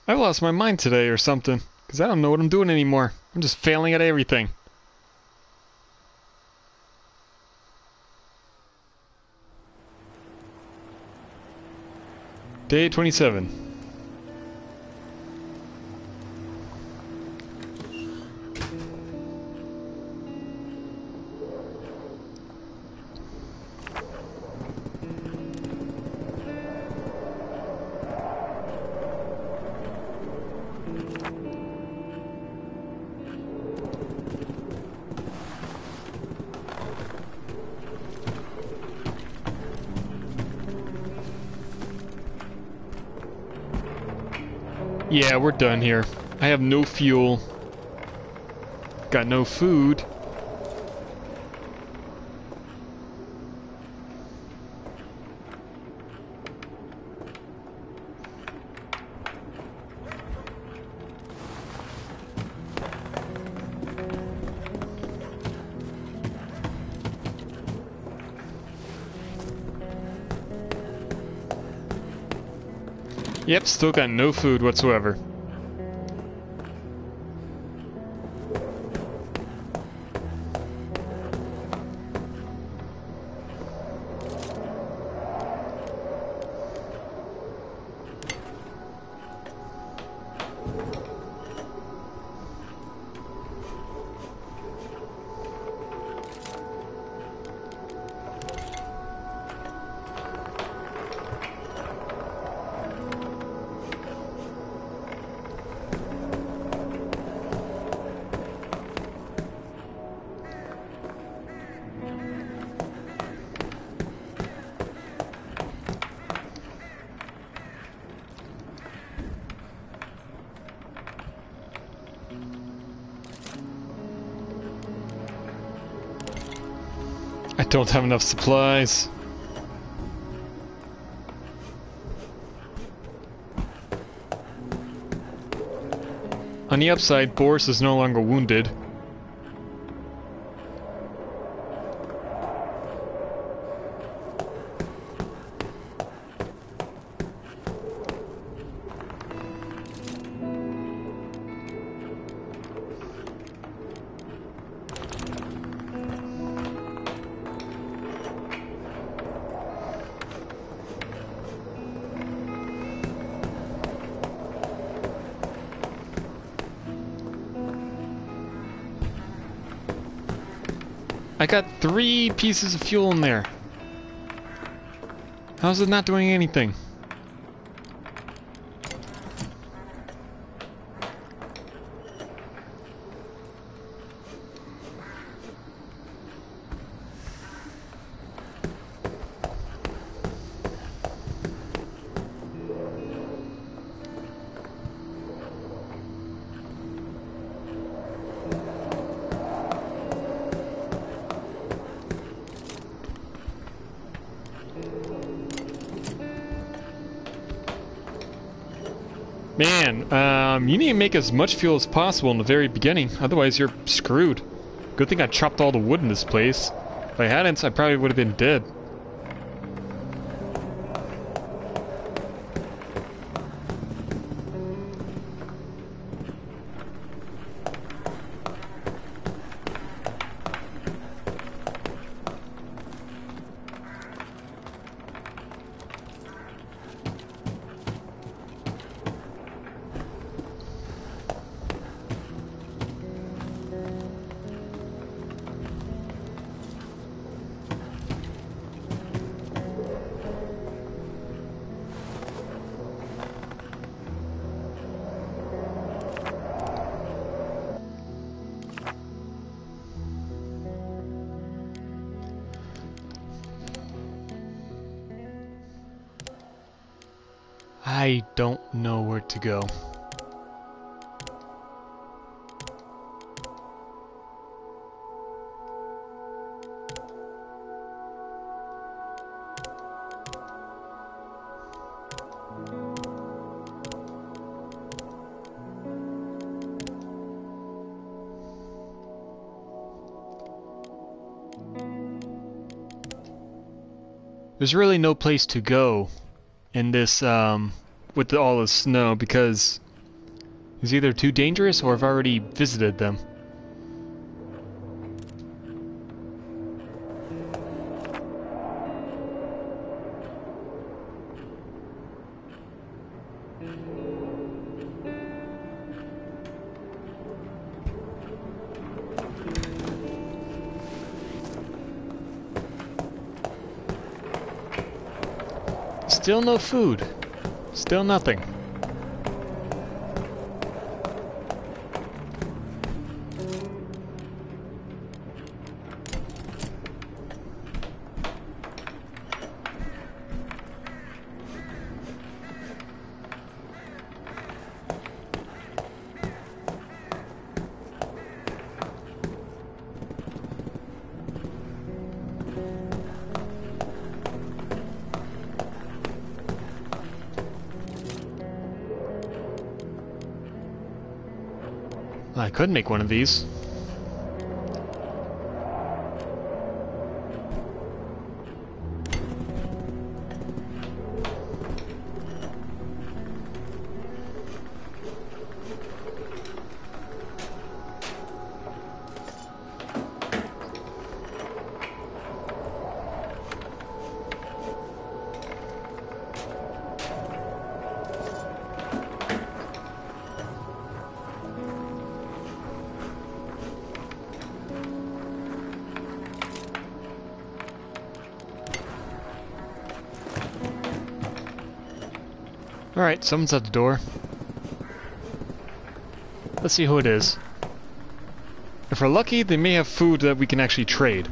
I lost my mind today or something, because I don't know what I'm doing anymore. I'm just failing at everything. Day 27. We're done here. I have no fuel. Got no food. Yep, still got no food whatsoever. Don't have enough supplies. On the upside, Boris is no longer wounded. Pieces of fuel in there. How's it not doing anything? Make as much fuel as possible in the very beginning, otherwise you're screwed. Good thing I chopped all the wood in this place. If I hadn't, I probably would have been dead. To go. There's really no place to go in this um, with the, all the snow because it's either too dangerous or I've already visited them. Still no food. Still nothing. Could make one of these. Alright, someone's at the door. Let's see who it is. If we're lucky, they may have food that we can actually trade.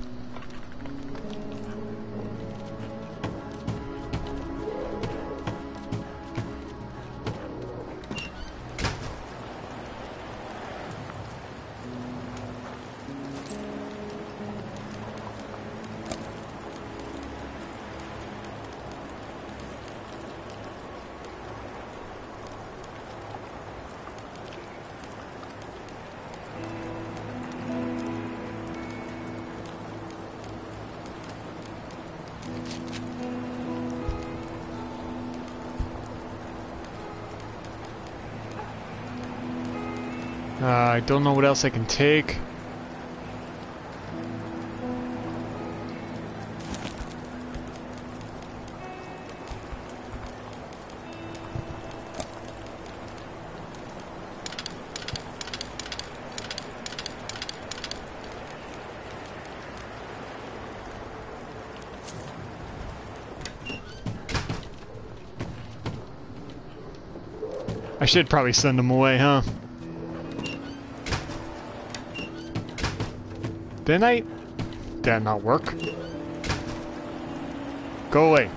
Don't know what else I can take. I should probably send them away, huh? Didn't I? Did that not work? Go away.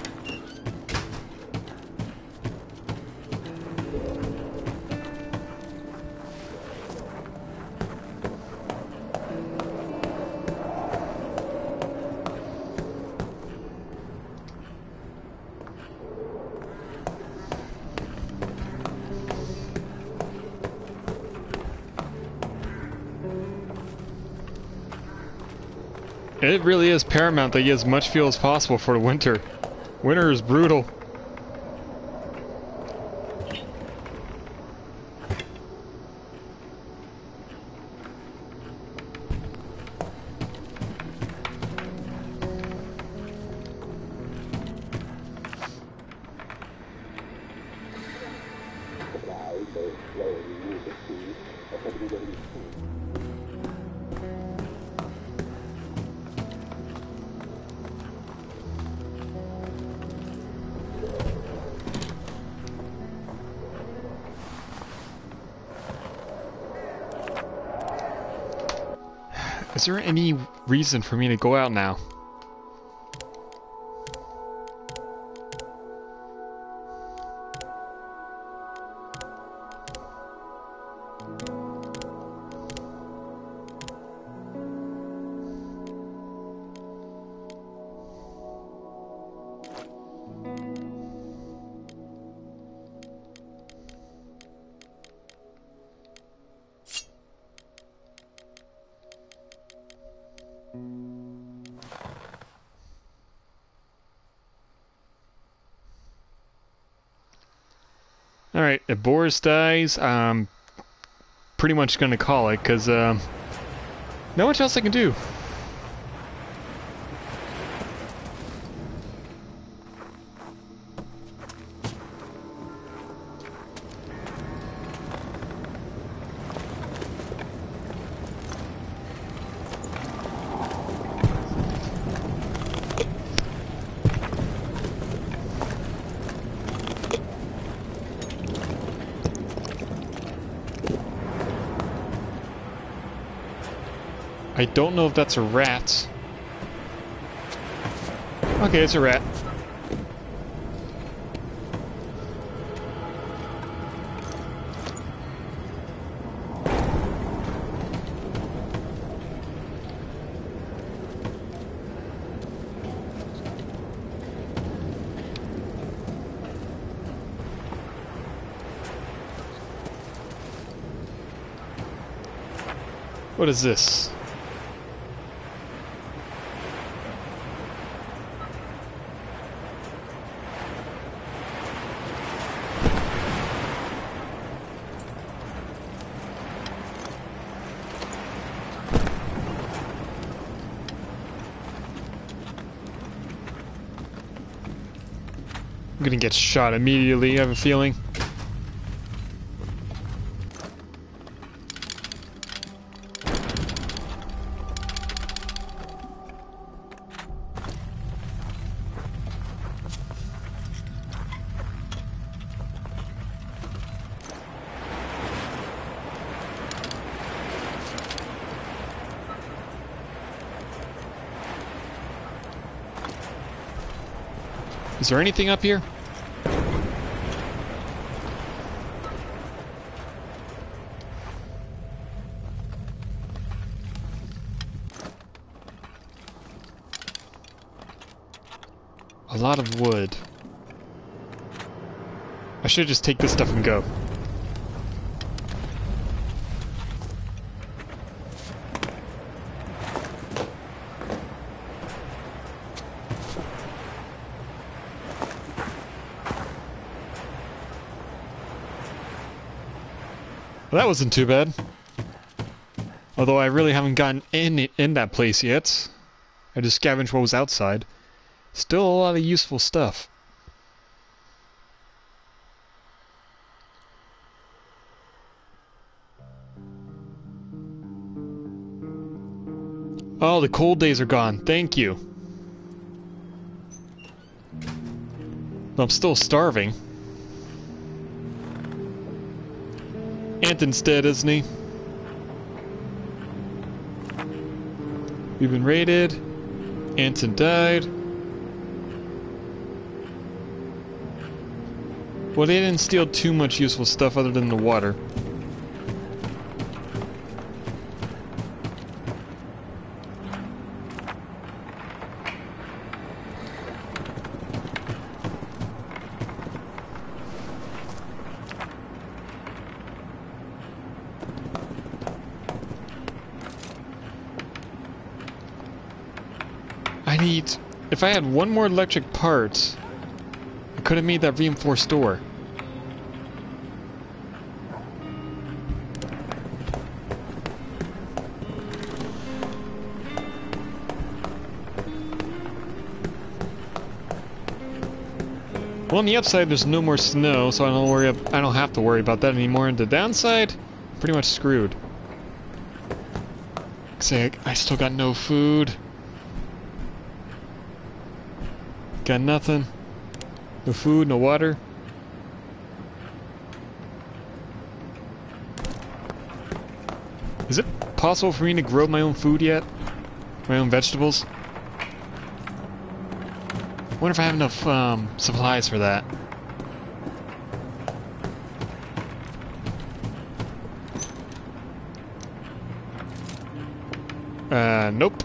It really is paramount that you get as much fuel as possible for the winter. Winter is brutal. Reason for me to go out now? Boris dies, I'm pretty much gonna call it, because, uh, not much else I can do. Don't know if that's a rat. Okay, it's a rat. What is this? I'm get shot immediately, I have a feeling. Is there anything up here? Lot of wood. I should just take this stuff and go. Well, that wasn't too bad. Although I really haven't gotten in in that place yet. I just scavenged what was outside. Still a lot of useful stuff. Oh, the cold days are gone. Thank you. I'm still starving. Anton's dead, isn't he? We've been raided. Anton died. Well, they didn't steal too much useful stuff other than the water. I need... If I had one more electric part, I could have made that reinforced door. Well, on the upside, there's no more snow, so I don't worry. I don't have to worry about that anymore. And the downside, pretty much screwed. Say, I still got no food. Got nothing. No food, no water. Is it possible for me to grow my own food yet? My own vegetables? wonder if I have enough um, supplies for that. Uh, nope.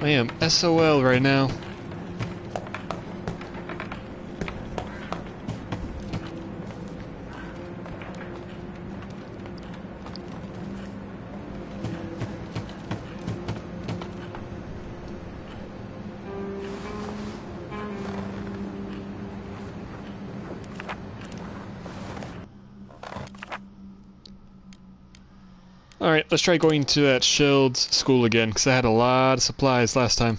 I am SOL right now. Let's try going to uh, that shelled school again, because I had a lot of supplies last time.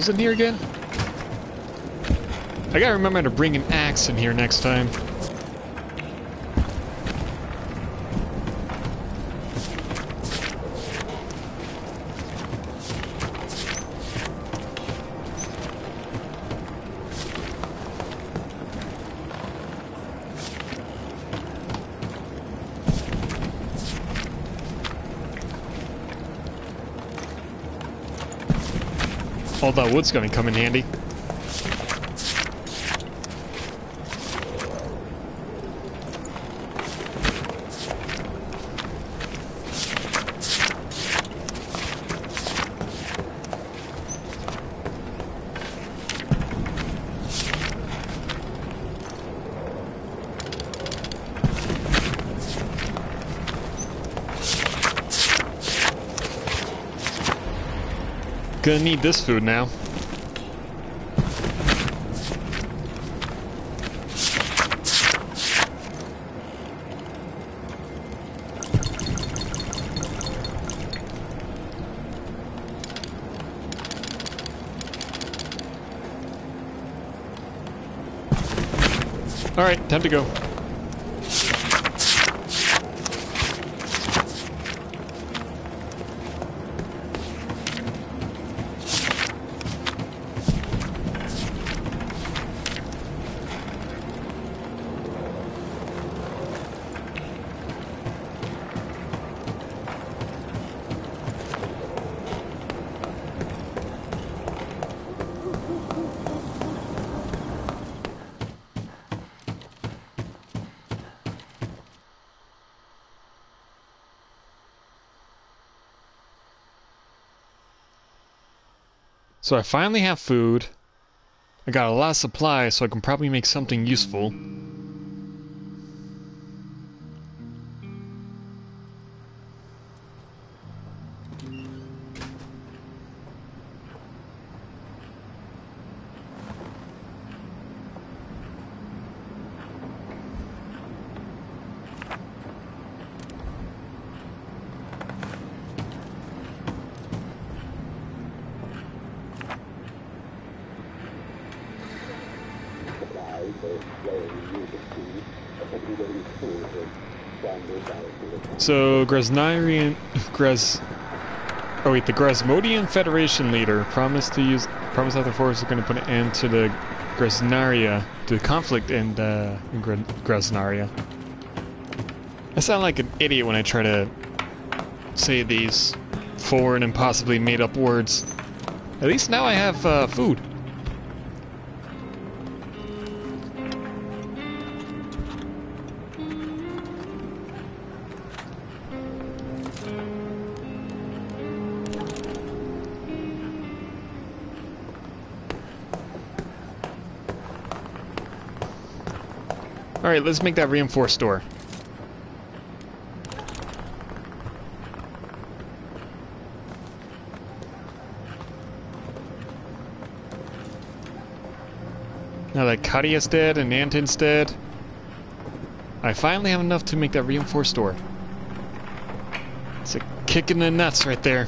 Was in here again? I gotta remember to bring an axe in here next time. All that wood's gonna come in handy. Gonna need this food now. Alright, time to go. So I finally have food. I got a lot of supplies, so I can probably make something useful. So, Gresnarian... Gres... Oh wait, the Gresmodian Federation leader promised to use... Promised that the force is going to put an end to the Gresnaria... To the conflict in, uh, in Gresnaria. I sound like an idiot when I try to say these foreign and possibly made up words. At least now I have uh, food. Alright, let's make that reinforced door. Now that Katia's dead and Anton's dead, I finally have enough to make that reinforced door. It's a kick in the nuts right there.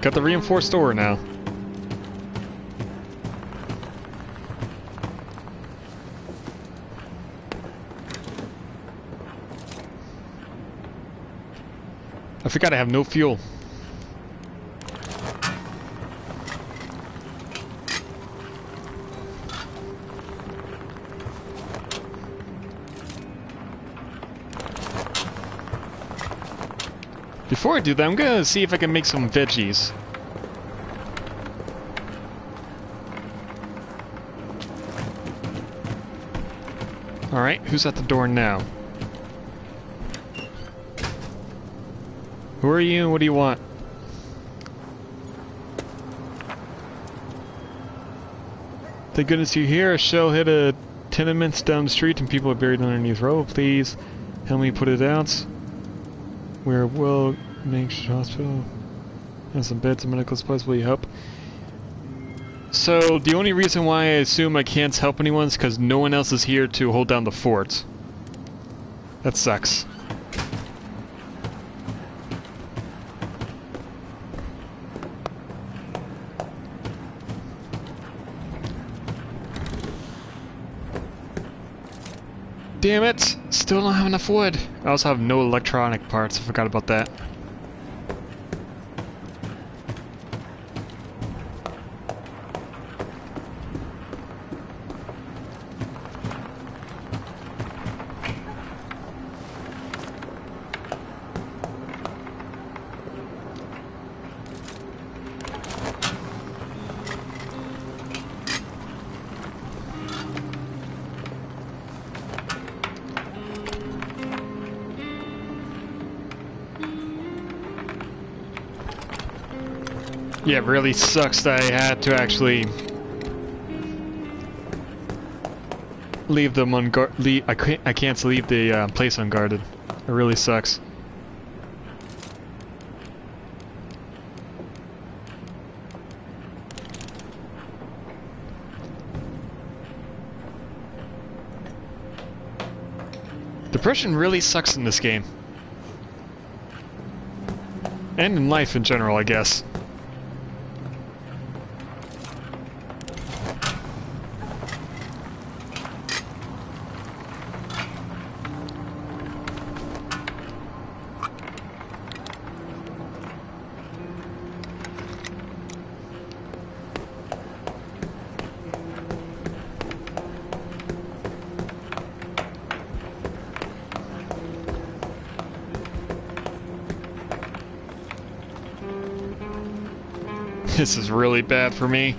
Got the reinforced door now. I forgot I have no fuel. Before I do that, I'm gonna see if I can make some veggies. Alright, who's at the door now? Who are you and what do you want? Thank goodness you're here. A shell hit a tenements down the street and people are buried underneath rubble. Please help me put it out. We're well Makes hospital and some beds and medical supplies. Will you help? So the only reason why I assume I can't help anyone is because no one else is here to hold down the fort. That sucks. Damn it! Still don't have enough wood. I also have no electronic parts. I forgot about that. Yeah, it really sucks that I had to actually leave them unguarded. I can't. I can't leave the uh, place unguarded. It really sucks. Depression really sucks in this game. And in life in general, I guess. This is really bad for me.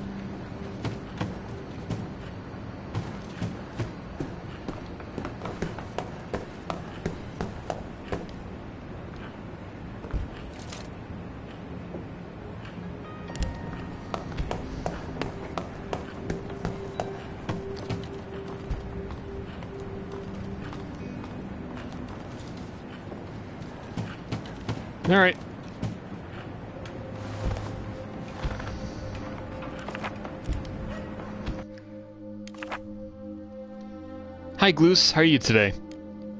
Hi Gloos, how are you today?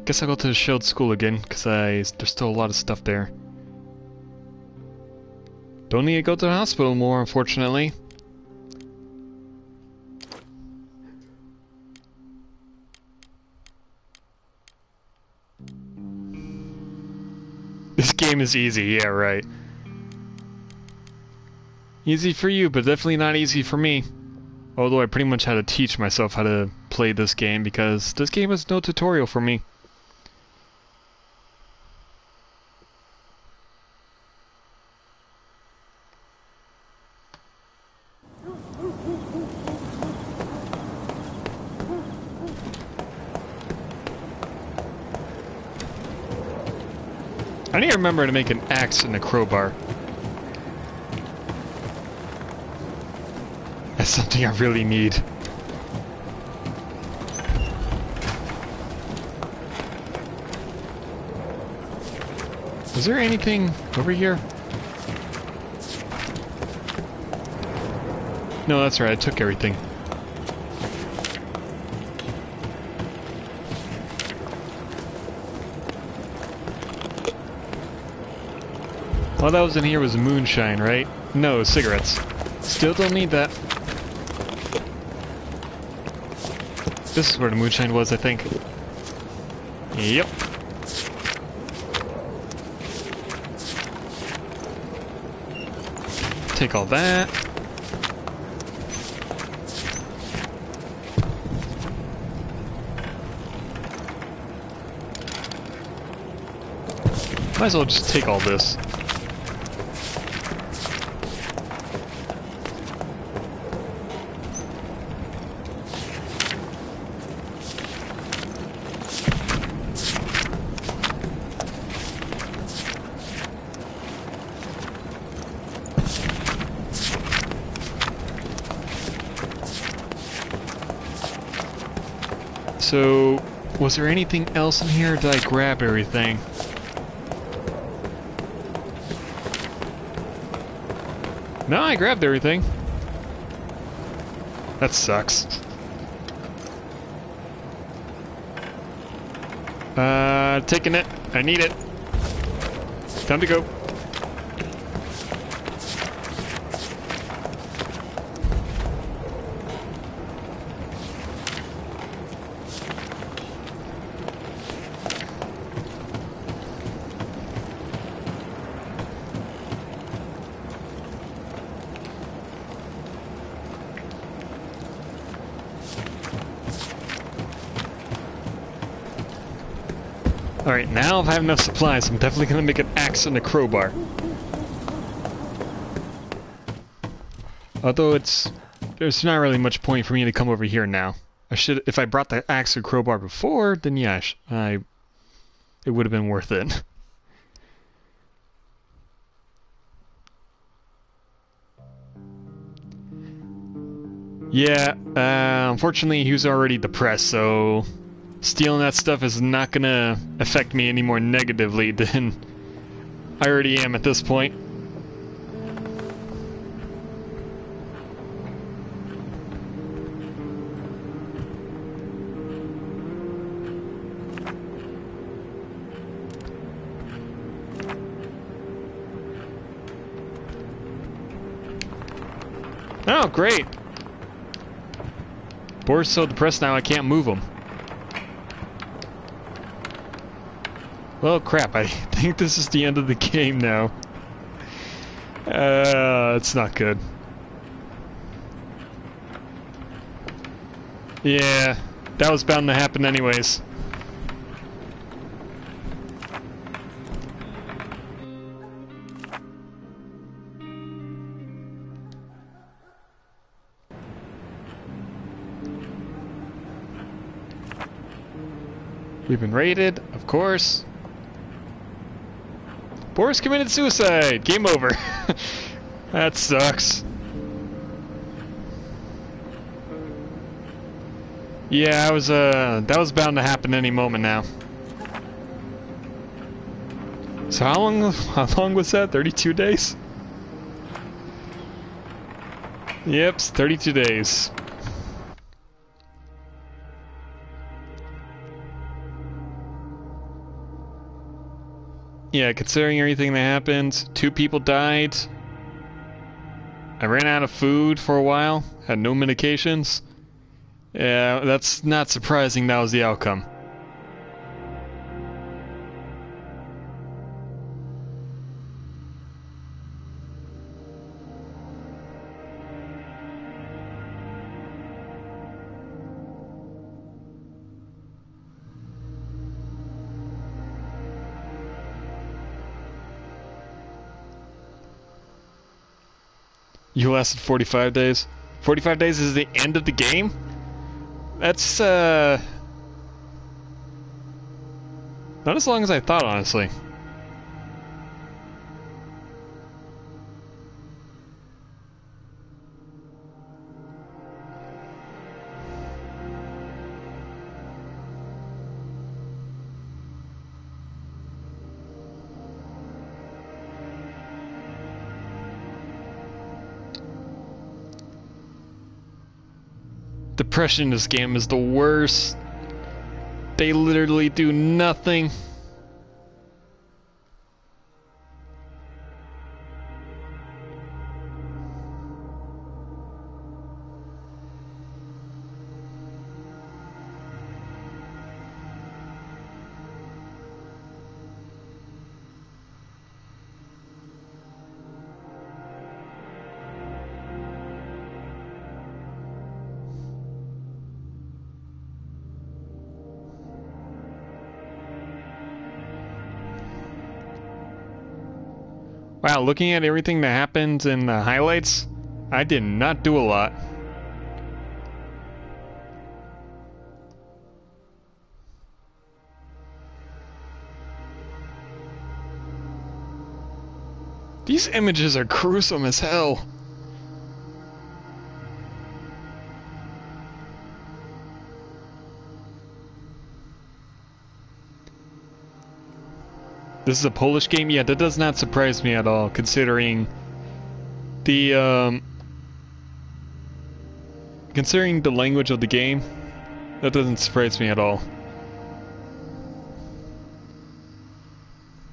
Guess I'll go to the Shelled School again, because there's still a lot of stuff there. Don't need to go to the hospital more, unfortunately. This game is easy, yeah, right. Easy for you, but definitely not easy for me. Although I pretty much had to teach myself how to play this game because this game is no tutorial for me. I need to remember to make an axe and a crowbar. That's something I really need. Is there anything over here? No, that's right, I took everything. All that was in here was moonshine, right? No, cigarettes. Still don't need that. This is where the moonshine was, I think. Yep. Take all that. Might as well just take all this. So, was there anything else in here? Did I grab everything? No, I grabbed everything. That sucks. Uh, taking it. I need it. Time to go. Have enough supplies, I'm definitely gonna make an axe and a crowbar. Although it's... There's not really much point for me to come over here now. I should... If I brought the axe and crowbar before, then yeah, I... I it would have been worth it. yeah, uh, unfortunately he was already depressed, so stealing that stuff is not gonna affect me any more negatively than I already am at this point. Oh, great. Boar's so depressed now I can't move him. Well, crap, I think this is the end of the game now. Uh, it's not good. Yeah, that was bound to happen anyways. We've been raided, of course. Boris committed suicide! Game over. that sucks. Yeah, I was, uh, that was bound to happen any moment now. So how long? How long was that? Thirty-two days. Yep, 32 days. Yeah, considering everything that happened, two people died. I ran out of food for a while, had no medications. Yeah, that's not surprising that was the outcome. You lasted 45 days? 45 days is the end of the game? That's, uh... Not as long as I thought, honestly. Depression in this game is the worst. They literally do nothing. Looking at everything that happened in the highlights, I did not do a lot. These images are gruesome as hell. This is a Polish game? Yeah, that does not surprise me at all, considering the, um, considering the language of the game, that doesn't surprise me at all.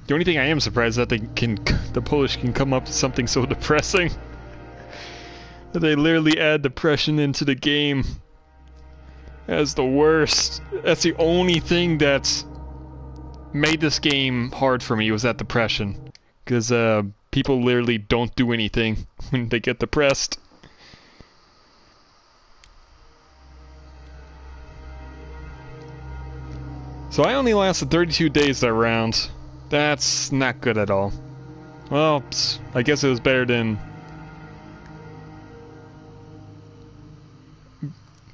The only thing I am surprised that they can, the Polish can come up with something so depressing. that they literally add depression into the game. As the worst. That's the only thing that's made this game hard for me was that depression. Because uh, people literally don't do anything when they get depressed. So I only lasted 32 days that round. That's not good at all. Well, I guess it was better than...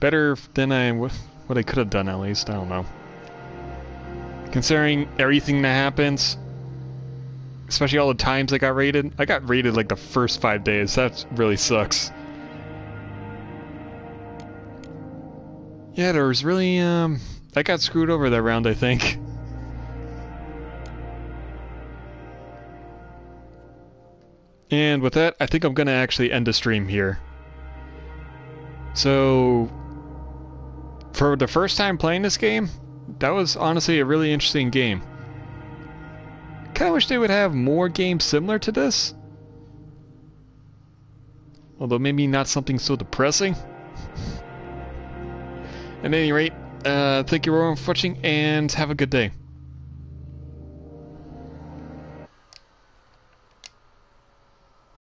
Better than I... what I could have done at least, I don't know. Considering everything that happens, especially all the times I got raided. I got raided like the first five days. That really sucks. Yeah, there was really, um, I got screwed over that round, I think. And with that, I think I'm going to actually end the stream here. So, for the first time playing this game, that was honestly a really interesting game. Kinda wish they would have more games similar to this. Although maybe not something so depressing. At any rate, uh, thank you everyone for watching and have a good day.